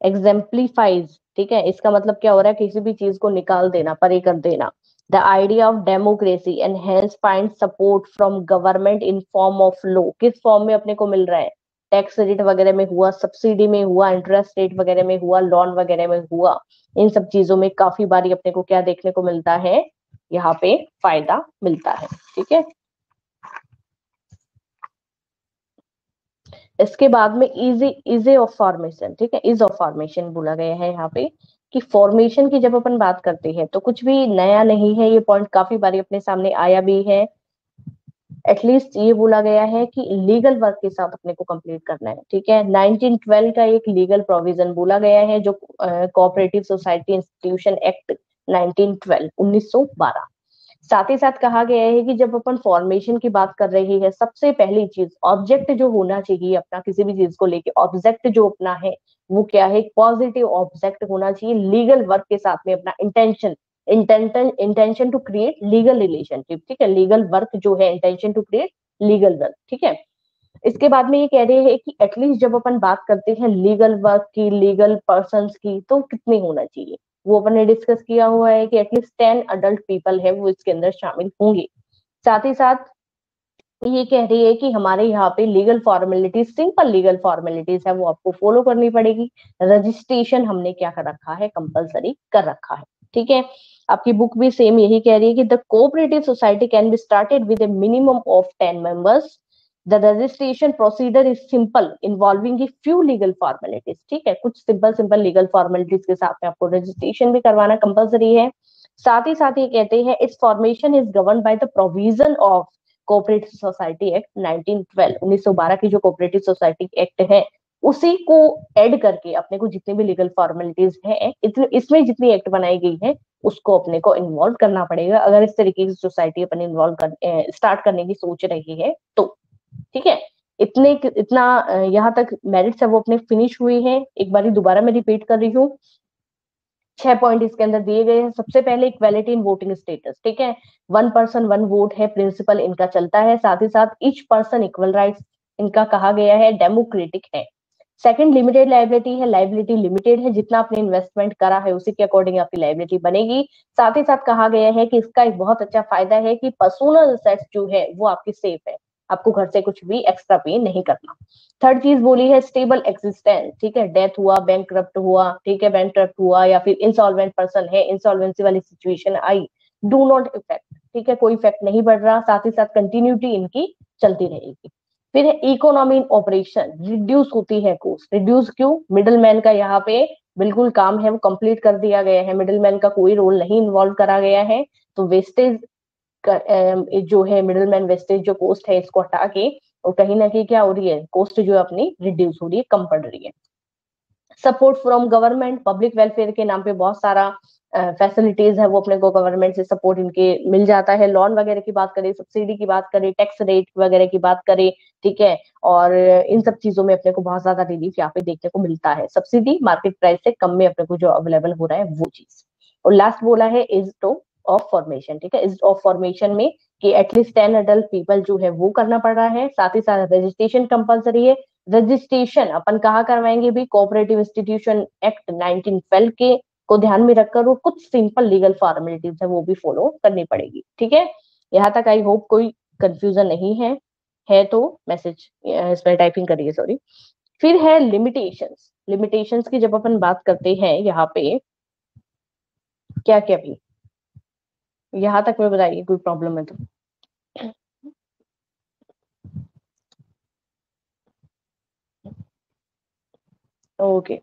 एग्जेम्पलीफाइज ठीक है, इसका मतलब क्या हो रहा है, किसी भी चीज़ को निकाल देना, परे कर देना। The idea of democracy and hence find support from government in form of law किस फॉर्म में अपने को मिल रहा है? टैक्स रेट वगैरह में हुआ सब्सिडी में हुआ इंटरेस्ट रेट वगैरह में हुआ लोन वगैरह में हुआ, इन सब चीज़ों में काफ़ी बारी अपने को क्या देखने को मिलता है? यहाँ पे फ़ायदा मिलता है, ठीक है? इसके बाद में इजी इजी ऑफ़ फॉर्मेशन ठीक है? इज़ ऑफ़ फॉर्मेशन बोला गया है यहाँ पे कि फॉर्मेशन की जब अपन बात करते हैं तो कुछ भी नया नहीं है, ये पॉइंट काफ़ी बारी अपने सामने आया भी है। एटलीस्ट ये बोला गया है कि लीगल वर्क के साथ अपने को कंप्लीट करना है, ठीक है? 1912 का एक लीगल प्रोविज़न बोला गया है जो कोऑपरेटिव सोसाइटी इंस्टीट्यूशन एक्ट 1912 1912 साथ ही साथ कहा गया है कि जब अपन फॉर्मेशन की बात कर रही है, सबसे पहली चीज़ ऑब्जेक्ट जो होना चाहिए अपना, किसी भी चीज़ को लेके ऑब्जेक्ट जो अपना है, वो क्या है? पॉजिटिव ऑब्जेक्ट होना चाहिए लीगल वर्क के साथ में अपना intention intention intention to create legal relationship ठीक है? लीगल वर्क जो है intention to create legal work ठीक है? इसके बाद में ये कह रहे हैं कि एटलीस्ट जब अपन बात करते हैं लीगल वर्क की लीगल पर्सन की तो कितने होना चाहिए? वो अपन ने डिस्कस किया हुआ है कि एटलीस्ट टेन अडल्ट पीपल है वो इसके अंदर शामिल होंगे। साथ ही साथ ये कह रही है कि हमारे यहाँ पे legal formalities simple legal formalities है, वो आपको फॉलो करनी पड़ेगी। रजिस्ट्रेशन हमने क्या कर रखा है? कंपलसरी कर रखा है। ठीक है? आपकी बुक भी सेम यही कह रही है कि the cooperative society can be started with a minimum of ten members the registration procedure is simple involving few legal formalities ठीक है? कुछ सिंपल सिंपल लीगल फॉर्मेलिटीज के साथ में आपको रजिस्ट्रेशन भी करवाना कंपलसरी है। साथ ही साथ ये कहते हैं, इस formation is govern by the provision of cooperative society act 1912 1912 की जो कोऑपरेटिव सोसाइटी एक्ट है, उसी को ऐड करके अपने को जितने भी लीगल फॉर्मेलिटीज हैं इसमें जितनी एक्ट बनाई गई है, उसको अपने को इन्वॉल्व करना पड़ेगा। अगर इस तरीके की सोसाइटी अपन इन्वॉल्व कर स्टार्ट करने की सोच रही है तो ठीक है? इतने इतना यहाँ तक मेरिट्स है वो अपने फिनिश हुई है। एक बार दोबारा मैं रिपीट कर रही हूँ। छह पॉइंट इसके अंदर दिए गए हैं। सबसे पहले इक्वेलिटी इन वोटिंग स्टेटस ठीक है? वन पर्सन वन वोट है प्रिंसिपल इनका चलता है। साथ ही साथ इच पर्सन इक्वल राइट्स इनका कहा गया है डेमोक्रेटिक है। सेकंड लिमिटेड लाइबिलिटी है लाइबिलिटी लिमिटेड है। जितना आपने इन्वेस्टमेंट करा है, उसी के अकॉर्डिंग आपकी लाइबिलिटी बनेगी। साथ ही साथ कहा गया है कि इसका एक बहुत अच्छा फ़ायदा है कि पर्सनल सेट्स जो है, वो आपकी सेफ़ है। आपको घर से कुछ भी एक्स्ट्रा पे नहीं करना। थर्ड चीज़ बोली है स्टेबल एक्सिस्टेंस ठीक है? डेथ हुआ बैंक हुआ, ठीक है? बैंक हुआ या फिर इंसॉल्वेंट पर्सन है इंसॉल्वेंसी वाली situation I do not effect ठीक है? कोई इफ़ेक्ट नहीं बढ़ रहा, साथ ही साथ कंटिन्यूटी इनकी चलती रहेगी। फिर इकोनॉमी इन ऑपरेशन रिड्यूस होती है कोस्ट रिड्यूस क्यों? मिडल मैन का यहाँ पे बिल्कुल काम है, वो कंप्लीट कर दिया गया है। मिडल मैन का कोई रोल नहीं इन्वॉल्व करा गया है तो वेस्टेज जो है मिडल मैन वेस्टेज जो कोस्ट है, इसको हटा के और कहीं ना कहीं क्या हो रही है? कोस्ट जो है अपनी रिड्यूस हो रही है, कम पड़ रही है। Support from government public welfare के नाम पे बहुत सारा फैसिलिटीज़ है, वो अपने को गवर्नमेंट से सपोर्ट इनके मिल जाता है। लोन वगैरह की बात करें सब्सिडी की बात करें टैक्स रेट वगैरह की बात करें, ठीक है? और इन सब चीज़ों में अपने को बहुत ज़्यादा रिलीफ यहाँ पे देखने को मिलता है। सब्सिडी मार्केट प्राइस से कम में अपने को जो अवेलेबल हो रहा है, वो चीज़। और लास्ट बोला है इज़ टू ऑफ़ फॉर्मेशन ठीक है? इज़ ऑफ़ फॉर्मेशन में कि एटलीस्ट टेन अडल्ट पीपल जो है, वो करना पड़ रहा है। साथ ही साथ रजिस्ट्रेशन कंपलसरी है। रजिस्ट्रेशन अपन कहा करवाएँगे भी कोऑपरेटिव इंस्टीट्यूशन एक्ट 1912 के को ध्यान में रखकर वो कुछ सिंपल लीगल फॉर्मेलिटीज है, वो भी फॉलो करनी पड़ेगी, ठीक है? यहाँ तक आई होप कोई कंफ्यूजन नहीं है। है तो मैसेज इसमें टाइपिंग करिए सॉरी फिर है लिमिटेशंस लिमिटेशंस की जब अपन बात करते हैं यहाँ पे क्या क्या भी? यहाँ तक में बताइए, कोई प्रॉब्लम है तो। ओके.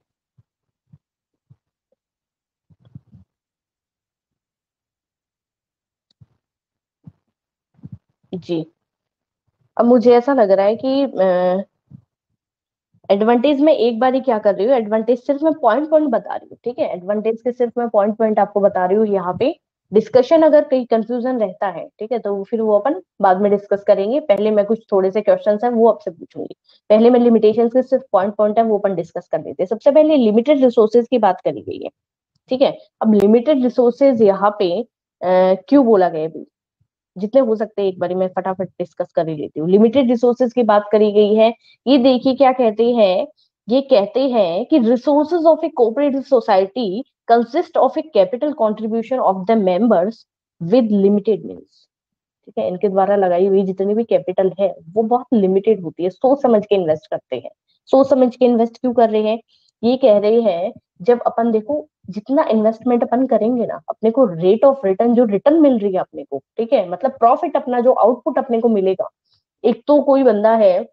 जी। अब मुझे ऐसा लग रहा है कि एडवांटेज में एक बार ही क्या कर रही हूँ? एडवांटेज सिर्फ़ मैं पॉइंट पॉइंट बता रही हूँ, ठीक है? एडवांटेज के सिर्फ़ मैं पॉइंट पॉइंट आपको बता रही हूँ यहाँ पे। डिस्कशन अगर कहीं कंफ्यूजन रहता है, ठीक है तो फिर वो अपन बाद में डिस्कस करेंगे। पहले मैं कुछ थोड़े से क्वेश्चन है, वो आपसे पूछूँगी। पहले मैं लिमिटेशन के सिर्फ़ पॉइंट पॉइंट है, वो अपन डिस्कस कर देते हैं। सबसे पहले लिमिटेड रिसोर्सेज की बात करी गई है, ठीक है? अब लिमिटेड रिसोर्सेज यहाँ पे क्यों बोला गया अभी? जितने हो सकते हैं, एक बार मैं फटाफट डिस्कस कर ही लेती हूँ। लिमिटेड रिसोर्सेज की बात करी गई है, ये देखिए क्या कहते हैं, ये कहते हैं कि resources of a cooperative society consist of a capital contribution of the members with limited means ठीक है? इनके द्वारा लगाई हुई जितनी भी कैपिटल है, वो बहुत लिमिटेड होती है। सोच समझ के इन्वेस्ट करते हैं। सोच समझ के इन्वेस्ट क्यों कर रहे हैं? ये कह रहे हैं, जब अपन देखो, जितना इन्वेस्टमेंट अपन करेंगे ना, अपने को रेट ऑफ़ रिटर्न जो रिटर्न मिल रही है अपने को, ठीक है? मतलब प्रॉफिट अपना, जो आउटपुट अपने को मिलेगा। एक तो कोई बंदा है,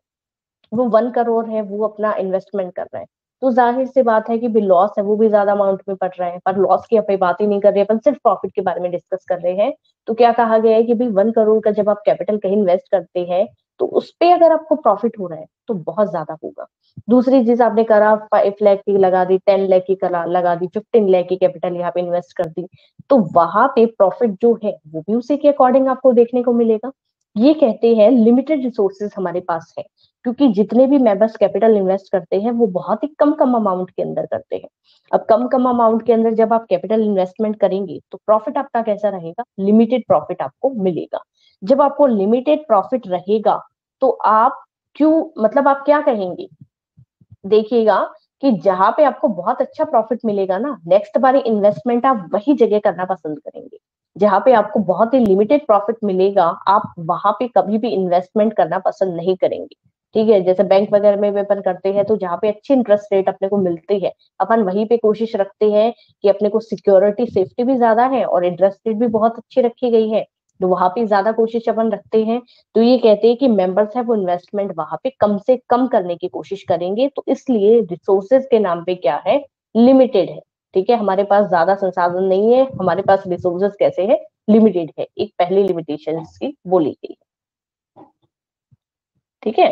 वो वन करोड़ है, वो अपना इन्वेस्टमेंट कर रहा है। तो ज़ाहिर सी बात है कि भी लॉस है, वो भी ज़्यादा अमाउंट में पड़ रहा है। पर लॉस की अपन बात ही नहीं कर रहे अपन सिर्फ़ प्रॉफिट के बारे में डिस्कस कर रहे हैं। तो क्या कहा गया है कि भाई वन करोड़ का जब आप कैपिटल कहीं इन्वेस्ट करते हैं तो उस पर अगर आपको प्रॉफिट हो रहा है तो बहुत ज़्यादा होगा। दूसरी चीज़ आपने करा फाइव लैख की लगा दी टेन लैख की करा, लगा दी फिफ्टीन लैख की कैपिटल यहाँ पे इन्वेस्ट कर दी। तो वहाँ पे प्रॉफिट जो है, वो भी उसी के अकॉर्डिंग आपको देखने को मिलेगा। ये कहते हैं लिमिटेड रिसोर्सेज हमारे पास है। क्योंकि जितने भी मेंबर्स कैपिटल इन्वेस्ट करते हैं, वो बहुत ही कम कम अमाउंट के अंदर करते हैं। अब कम कम अमाउंट के अंदर जब आप कैपिटल इन्वेस्टमेंट करेंगे तो प्रॉफिट आपका कैसा रहेगा? लिमिटेड प्रॉफिट आपको मिलेगा। जब आपको लिमिटेड प्रॉफिट रहेगा तो आप क्यों मतलब आप क्या कहेंगे? देखिएगा कि जहाँ पे आपको बहुत अच्छा प्रॉफिट मिलेगा ना नेक्स्ट बार इन्वेस्टमेंट आप वही जगह करना पसंद करेंगे। जहाँ पे आपको बहुत ही लिमिटेड प्रॉफिट मिलेगा, आप वहाँ पे कभी भी इन्वेस्टमेंट करना पसंद नहीं करेंगे। ठीक है, जैसे बैंक वगैरह में भी अपन करते हैं तो जहाँ पे अच्छी इंटरेस्ट रेट अपने को मिलती है, अपन वहीं पे कोशिश रखते हैं कि अपने को सिक्योरिटी सेफ्टी भी ज़्यादा है और इंटरेस्ट रेट भी बहुत अच्छी रखी गई है तो वहाँ पे ज़्यादा कोशिश अपन रखते हैं तो ये कहते हैं कि मेंबर्स है वो इन्वेस्टमेंट वहाँ पे कम से कम करने की कोशिश करेंगे तो इसलिए रिसोर्सेज के नाम पे क्या है? लिमिटेड है, ठीक है, हमारे पास ज़्यादा संसाधन नहीं है, हमारे पास रिसोर्सेज कैसे है? लिमिटेड है, एक पहली लिमिटेशन की बोली गई ठीक है?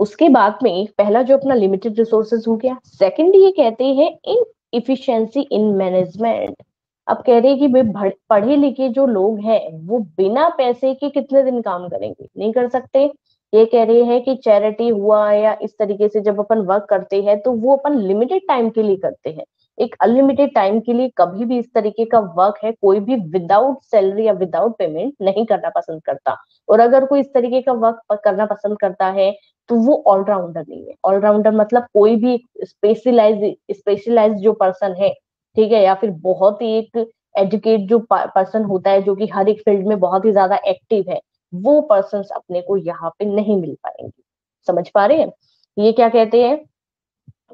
उसके बाद में पहला जो अपना लिमिटेड रिसोर्सेज हो गया। सेकंड ये कहते हैं इन इफिशियंसी इन मैनेजमेंट अब कह रहे हैं कि भाई पढ़े लिखे जो लोग हैं, वो बिना पैसे के कितने दिन काम करेंगे? नहीं कर सकते। ये कह रहे हैं कि चैरिटी हुआ या इस तरीके से जब अपन वर्क करते हैं तो वो अपन लिमिटेड टाइम के लिए करते हैं। एक अनलिमिटेड टाइम के लिए कभी भी इस तरीके का वर्क है, कोई भी विदाउट सैलरी या विदाउट पेमेंट नहीं करना पसंद करता। और अगर कोई इस तरीके का वर्क करना पसंद करता है तो वो ऑलराउंडर नहीं है। ऑलराउंडर मतलब कोई भी स्पेशलाइज स्पेशलाइज जो पर्सन है, ठीक है, या फिर बहुत ही एक एजुकेट जो पर्सन होता है, जो कि हर एक फ़ील्ड में बहुत ही ज़्यादा एक्टिव है, वो पर्सन अपने को यहाँ पे नहीं मिल पाएँगे। समझ पा रहे हैं? ये क्या कहते हैं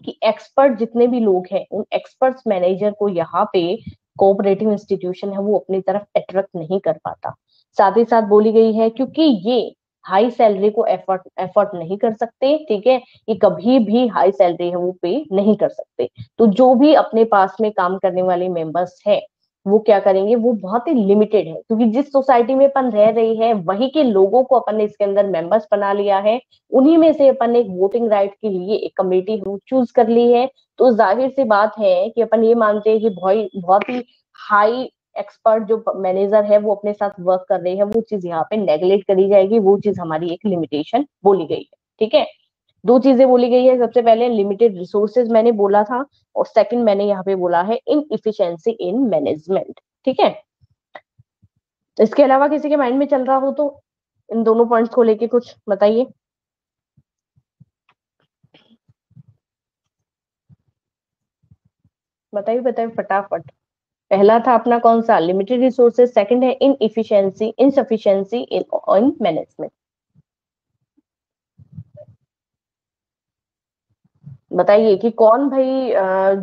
कि एक्सपर्ट जितने भी लोग हैं, उन एक्सपर्ट्स मैनेजर को यहाँ पे कोऑपरेटिव इंस्टीट्यूशन है, वो अपनी तरफ़ अट्रैक्ट नहीं कर पाता। साथ ही साथ बोली गई है, क्योंकि ये हाई सैलरी को एफर्ट एफर्ट नहीं कर सकते, ठीक है? ये कभी भी हाई सैलरी है, वो पे नहीं कर सकते। तो जो भी अपने पास में काम करने वाले मेंबर्स हैं, वो क्या करेंगे? वो बहुत ही लिमिटेड है, क्योंकि जिस सोसाइटी में अपन रह रही है, वही के लोगों को अपन ने इसके अंदर मेंबर्स बना लिया है, उन्हीं में से अपन ने एक वोटिंग राइट के लिए एक कमेटी चूज़ कर ली है। तो ज़ाहिर सी बात है कि अपन ये मानते हैं कि बहुत बहुत ही हाई एक्सपर्ट जो मैनेजर है, वो अपने साथ वर्क कर रही है, वो चीज़ यहाँ पे नेगलेक्ट करी जाएगी, वो चीज़ हमारी एक लिमिटेशन बोली गई है, ठीक है? दो चीज़ें बोली गई है, सबसे पहले लिमिटेड रिसोर्सेज मैंने बोला था और सेकंड मैंने यहाँ पे बोला है इन इफिशियंसी इन मैनेजमेंट ठीक है? इसके अलावा किसी के माइंड में चल रहा हो तो इन दोनों पॉइंट्स को लेके कुछ बताइए। बताइए बताइए फटाफट। पहला था अपना कौन सा? लिमिटेड रिसोर्सेज सेकंड है in efficiency insufficiency in management बताइए कि कौन भाई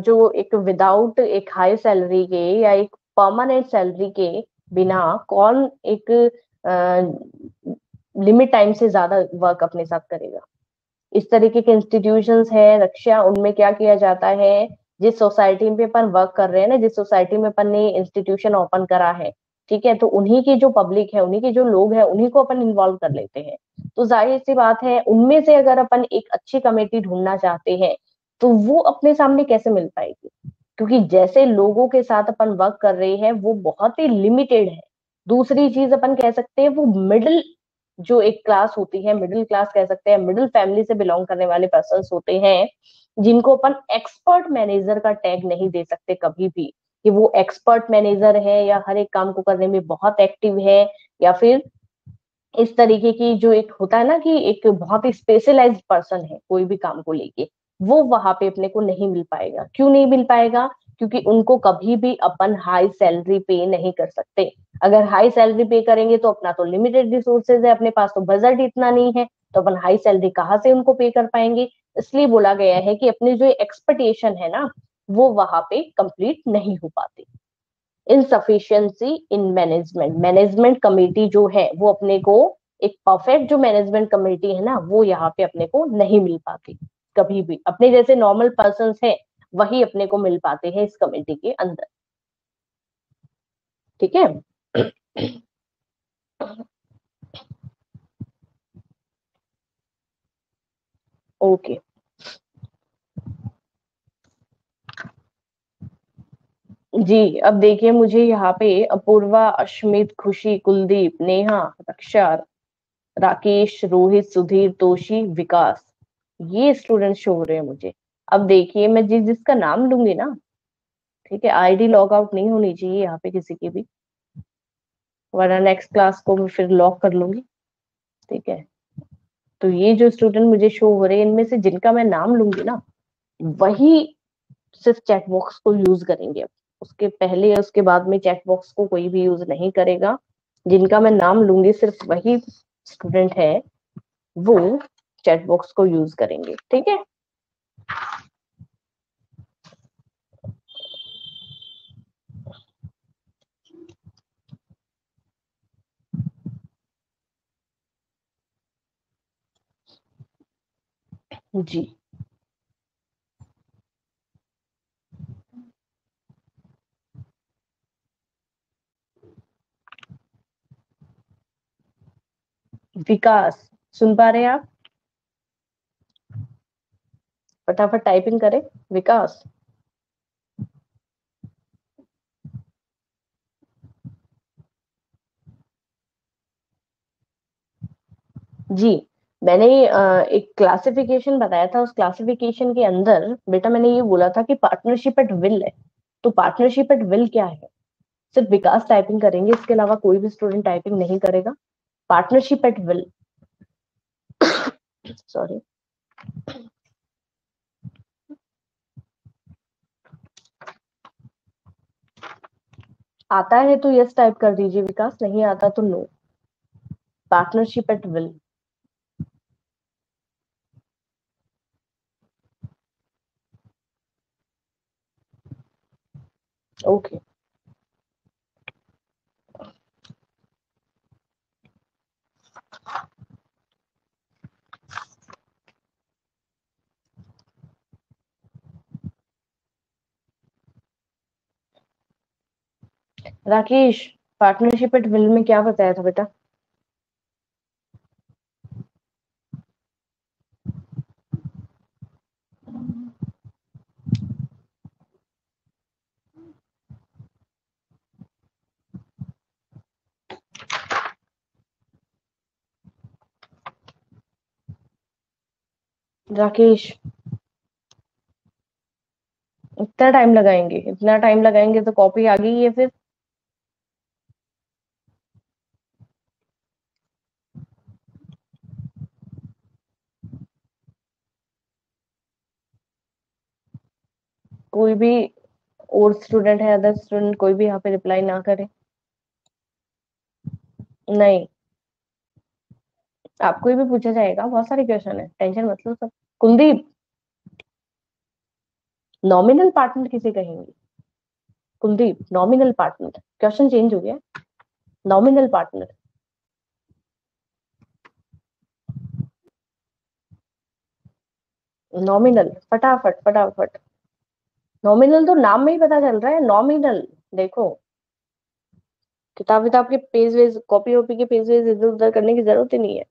जो एक विदाउट एक हाई सैलरी के या एक परमानेंट सैलरी के बिना कौन एक लिमिट टाइम से ज़्यादा वर्क अपने साथ करेगा? इस तरीके के इंस्टीट्यूशंस है, रक्षा, उनमें क्या किया जाता है? जिस सोसाइटी में अपन वर्क कर रहे हैं ना, जिस सोसाइटी में अपन ने इंस्टीट्यूशन ओपन करा है, ठीक है तो उन्हीं की जो पब्लिक है, उन्हीं के जो लोग हैं, उन्हीं को अपन इन्वॉल्व कर लेते हैं। तो ज़ाहिर सी बात है, उनमें से अगर अपन एक अच्छी कमेटी ढूंढना चाहते हैं तो वो अपने सामने कैसे मिल पाएगी? क्योंकि जैसे लोगों के साथ अपन वर्क कर रहे हैं, वो बहुत ही लिमिटेड है। दूसरी चीज़ अपन कह सकते हैं, वो मिडिल जो एक क्लास होती है मिडिल क्लास कह सकते हैं मिडिल फैमिली से बिलोंग करने वाले पर्सन होते हैं, जिनको अपन एक्सपर्ट मैनेजर का टैग नहीं दे सकते कभी भी। कि वो एक्सपर्ट मैनेजर है या हर एक काम को करने में बहुत एक्टिव है, या फिर इस तरीके की जो एक होता है ना कि एक बहुत ही स्पेशलाइज्ड पर्सन है, कोई भी काम को लेके, वो वहाँ पे अपने को नहीं मिल पाएगा। क्यों नहीं मिल पाएगा? क्योंकि उनको कभी भी अपन हाई सैलरी पे नहीं कर सकते। अगर हाई सैलरी पे करेंगे तो अपना तो लिमिटेड रिसोर्सेज है, अपने पास तो बजट इतना नहीं है तो अपन हाई सैलरी कहाँ से उनको पे कर पाएँगे? इसलिए बोला गया है कि अपनी जो एक्सपेक्टेशन है ना, वो वहाँ पे कंप्लीट नहीं हो पाती। Insufficiency in management management committee जो है, वो अपने को एक परफेक्ट जो मैनेजमेंट कमेटी है ना, वो यहाँ पे अपने को नहीं मिल पाती। कभी भी। अपने जैसे नॉर्मल पर्सन है वही अपने को मिल पाते हैं इस कमेटी के अंदर। ठीक है? ओके। जी, अब देखिए मुझे यहाँ पे अपूर्वा, अश्मित, खुशी, कुलदीप, नेहा, रक्षा, राकेश, रोहित, सुधीर, तोशी, विकास। ये स्टूडेंट शो हो रहे हैं मुझे। अब देखिए, मैं जिस, जिसका नाम लूँगी ना, ठीक है आईडी लॉग आउट नहीं होनी चाहिए यहाँ पे किसी की भी। वरना नेक्स्ट क्लास को मैं फिर लॉक कर लूँगी, ठीक है। तो ये जो स्टूडेंट मुझे शो हो रहे हैं, इनमें से जिनका मैं नाम लूँगी ना, वही सिर्फ़ चैट बॉक्स को यूज़ करेंगे। उसके पहले या उसके बाद में चैट बॉक्स को कोई भी यूज़ नहीं करेगा। जिनका मैं नाम लूँगी, सिर्फ़ वही स्टूडेंट है, वो चैट बॉक्स को यूज़ करेंगे, ठीक है। जी। विकास सुन पा रहे हैं आप? फटाफट टाइपिंग करें, विकास। जी, मैंने एक क्लासिफिकेशन बताया था, उस क्लासिफिकेशन के अंदर बेटा मैंने ये बोला था कि पार्टनरशिप एट विल है। तो पार्टनरशिप एट विल क्या है? सिर्फ़ विकास टाइपिंग करेंगे, इसके अलावा कोई भी स्टूडेंट टाइपिंग नहीं करेगा। पार्टनरशिप एट विल सॉरी आता है तो यस टाइप कर दीजिए विकास, नहीं आता तो no partnership at will okay okay. Rakesh partnership at will में क्या बताया था बेटा? राकेश, इतना टाइम लगाएँगे? इतना टाइम लगाएँगे तो कॉपी आ गई है फिर? कोई भी और स्टूडेंट है अदर स्टूडेंट कोई भी यहाँ पे रिप्लाई ना करे। नहीं। आपको भी पूछा जाएगा, बहुत सारे क्वेश्चन है टेंशन मत लो सब। कुलदीप नॉमिनल पार्टनर किसे कहेंगे? Kuldeep nominal partner question change हो गया। नॉमिनल पार्टनर नॉमिनल फटाफट फटाफट। नॉमिनल तो नाम में ही पता चल रहा है नॉमिनल देखो। किताब विताब के पेज वेज कॉपी वॉपी के पेज वेज इधर उधर करने की ज़रूरत ही नहीं है।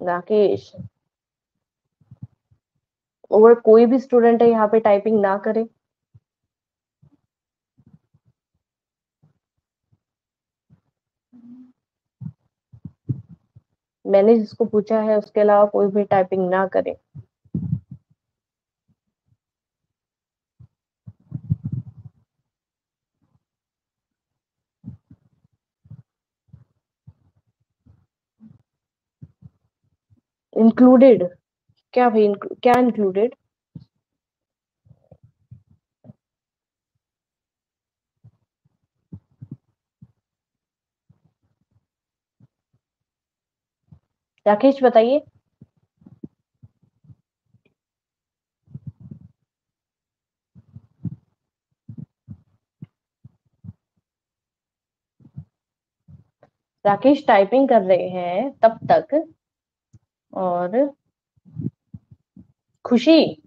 राकेश और कोई भी स्टूडेंट है यहाँ पे टाइपिंग ना करे। मैंने जिसको पूछा है, उसके अलावा कोई भी टाइपिंग ना करे। इंक्लूडेड क्या भाई क्या इंक्लूडेड राकेश, बताइए। राकेश टाइपिंग कर रहे हैं तब तक। और खुशी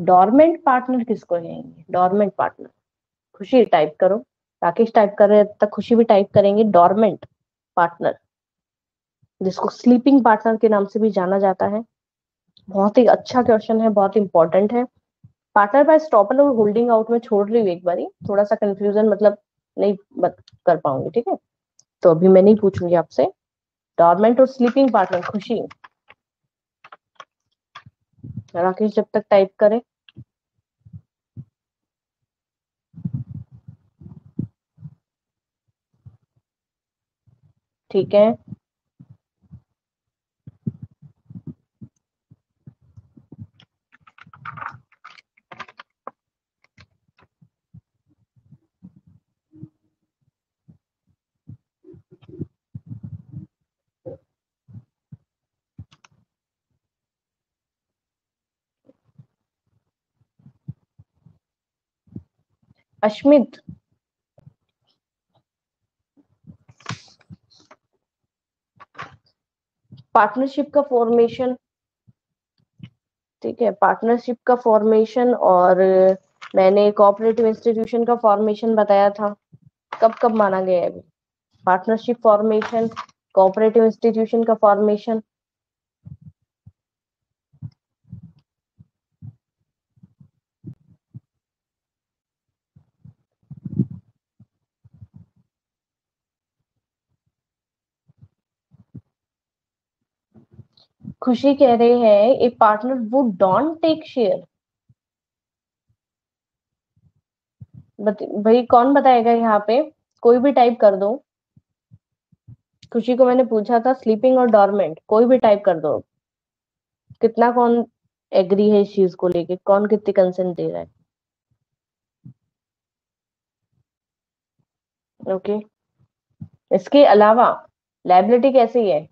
डॉर्मेंट पार्टनर किसको कहेंगे? डॉर्मेंट पार्टनर खुशी टाइप करो। राकेश टाइप कर रहे हैं, तब तक खुशी भी टाइप करेंगे डॉर्मेंट पार्टनर जिसको स्लीपिंग पार्टनर के नाम से भी जाना जाता है। बहुत ही अच्छा क्वेश्चन है बहुत इंपॉर्टेंट है। पार्टनर बाय स्टॉपर और होल्डिंग आउट में छोड़ रही हूँ एक बारी। थोड़ा सा कंफ्यूजन मतलब नहीं बत, कर पाऊँगी ठीक है? तो अभी मैं नहीं पूछूँगी आपसे। डॉर्मेंट और स्लीपिंग पार्टनर खुशी। राकेश जब तक टाइप करे। ठीक है। अश्मित। पार्टनरशिप का फॉर्मेशन ठीक है पार्टनरशिप का फॉर्मेशन और मैंने कोऑपरेटिव इंस्टीट्यूशन का फॉर्मेशन बताया था। कब कब माना गया है पार्टनरशिप फॉर्मेशन कोऑपरेटिव इंस्टीट्यूशन का फॉर्मेशन खुशी कह रहे हैं a partner would don't take share भाई कौन बताएगा यहाँ पे? कोई भी टाइप कर दो। खुशी को मैंने पूछा था स्लीपिंग और डॉर्मेंट कोई भी टाइप कर दो। कितना कौन एग्री है इस चीज़ को लेके? कौन कितनी कंसेंट दे रहा है? Okay okay. इसके अलावा लाइबिलिटी कैसी है?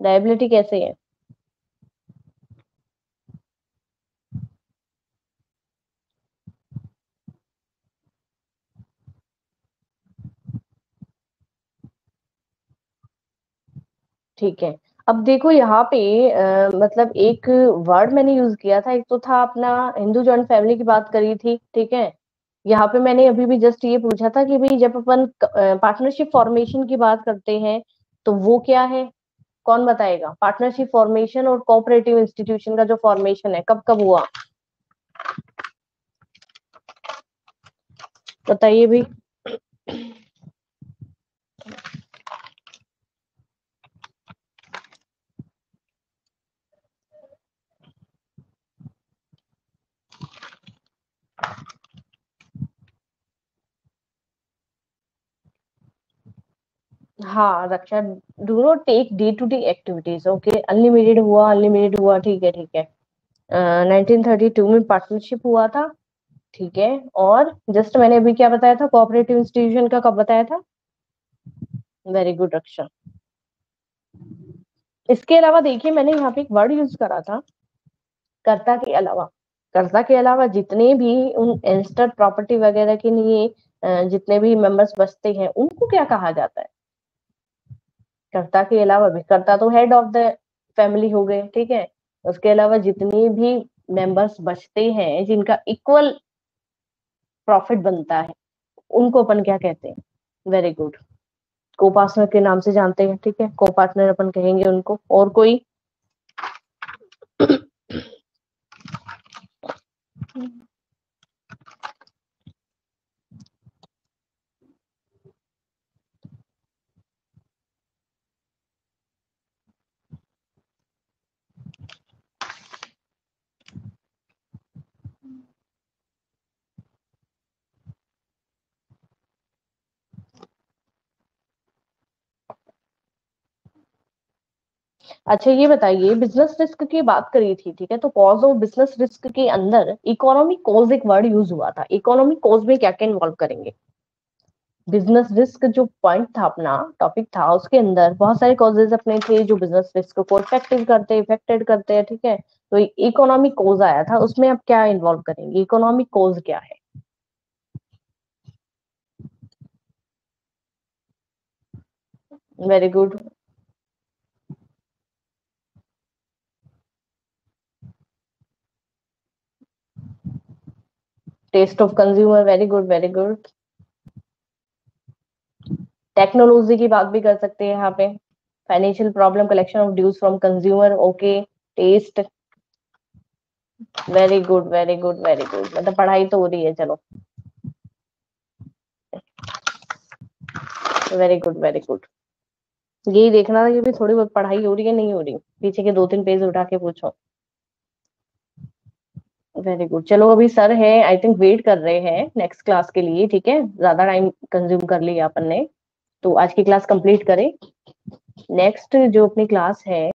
लाइबिलिटी कैसे है? ठीक है। अब देखो यहाँ पे आ, मतलब एक वर्ड मैंने यूज़ किया था एक तो था अपना हिंदू जॉइंट फैमिली की बात करी थी ठीक है? यहाँ पे मैंने अभी भी जस्ट ये पूछा था कि भाई जब अपन पार्टनरशिप फॉर्मेशन की बात करते हैं तो वो क्या है? कौन बताएगा? पार्टनरशिप फॉर्मेशन और कोऑपरेटिव इंस्टीट्यूशन का जो फॉर्मेशन है कब कब हुआ? बताइए भी। हाँ Raksha do not take day to day activities okay unlimited हुआ अनलिमिटेड हुआ, ठीक है ठीक है। थर्टी टू में पार्टनरशिप हुआ था, ठीक है? और जस्ट मैंने अभी क्या बताया था? कोऑपरेटिव इंस्टीट्यूशन का कब बताया था? Very good Raksha. इसके अलावा देखिए, मैंने यहाँ पे एक वर्ड यूज़ करा था, कर्ता के अलावा। कर्ता के अलावा जितने भी उन इंस्टेंट प्रॉपर्टी वगैरह के लिए जितने भी मेंबर्स बचते हैं, उनको क्या कहा जाता है? कर्ता के अलावा भी, कर्ता तो हेड ऑफ़ द फैमिली हो गए, ठीक है? उसके अलावा जितने भी मेंबर्स बचते हैं, जिनका इक्वल प्रॉफिट बनता है, उनको अपन क्या कहते हैं? वेरी गुड को पार्टनर के नाम से जानते हैं, ठीक है? को पार्टनर अपन कहेंगे उनको। और कोई? अच्छा ये बताइए बिज़नेस रिस्क की बात करी थी, ठीक है? तो कॉज ऑफ़ बिज़नेस रिस्क के अंदर इकोनॉमिक कॉज एक वर्ड यूज़ हुआ था। इकोनॉमिक कॉज में क्या क्या इन्वॉल्व करेंगे? बिज़नेस रिस्क जो पॉइंट था अपना टॉपिक था, उसके अंदर बहुत सारे कॉजेज अपने थे जो बिज़नेस रिस्क को इफ़ेक्टिव करते इफेक्टेड करते हैं, ठीक है? तो इकोनॉमिक कोज आया था, उसमें आप क्या इन्वॉल्व करेंगे? इकोनॉमिक कोज क्या है? Very good taste of consumer very good very good technology की बात भी कर सकते हैं यहाँ पे। Financial problem collection of dues from consumer okay taste very good very good very good मतलब पढ़ाई तो हो रही है, चलो। वेरी गुड वेरी गुड यही देखना था कि भी थोड़ी बहुत पढ़ाई हो रही है, नहीं हो रही? पीछे के दो तीन पेज उठा के पूछो। वेरी गुड चलो, अभी सर है आई थिंक वेट कर रहे हैं नेक्स्ट क्लास के लिए, ठीक है? ज़्यादा टाइम कंज्यूम कर लिया अपन ने। तो आज की क्लास कंप्लीट करें। नेक्स्ट जो अपनी क्लास है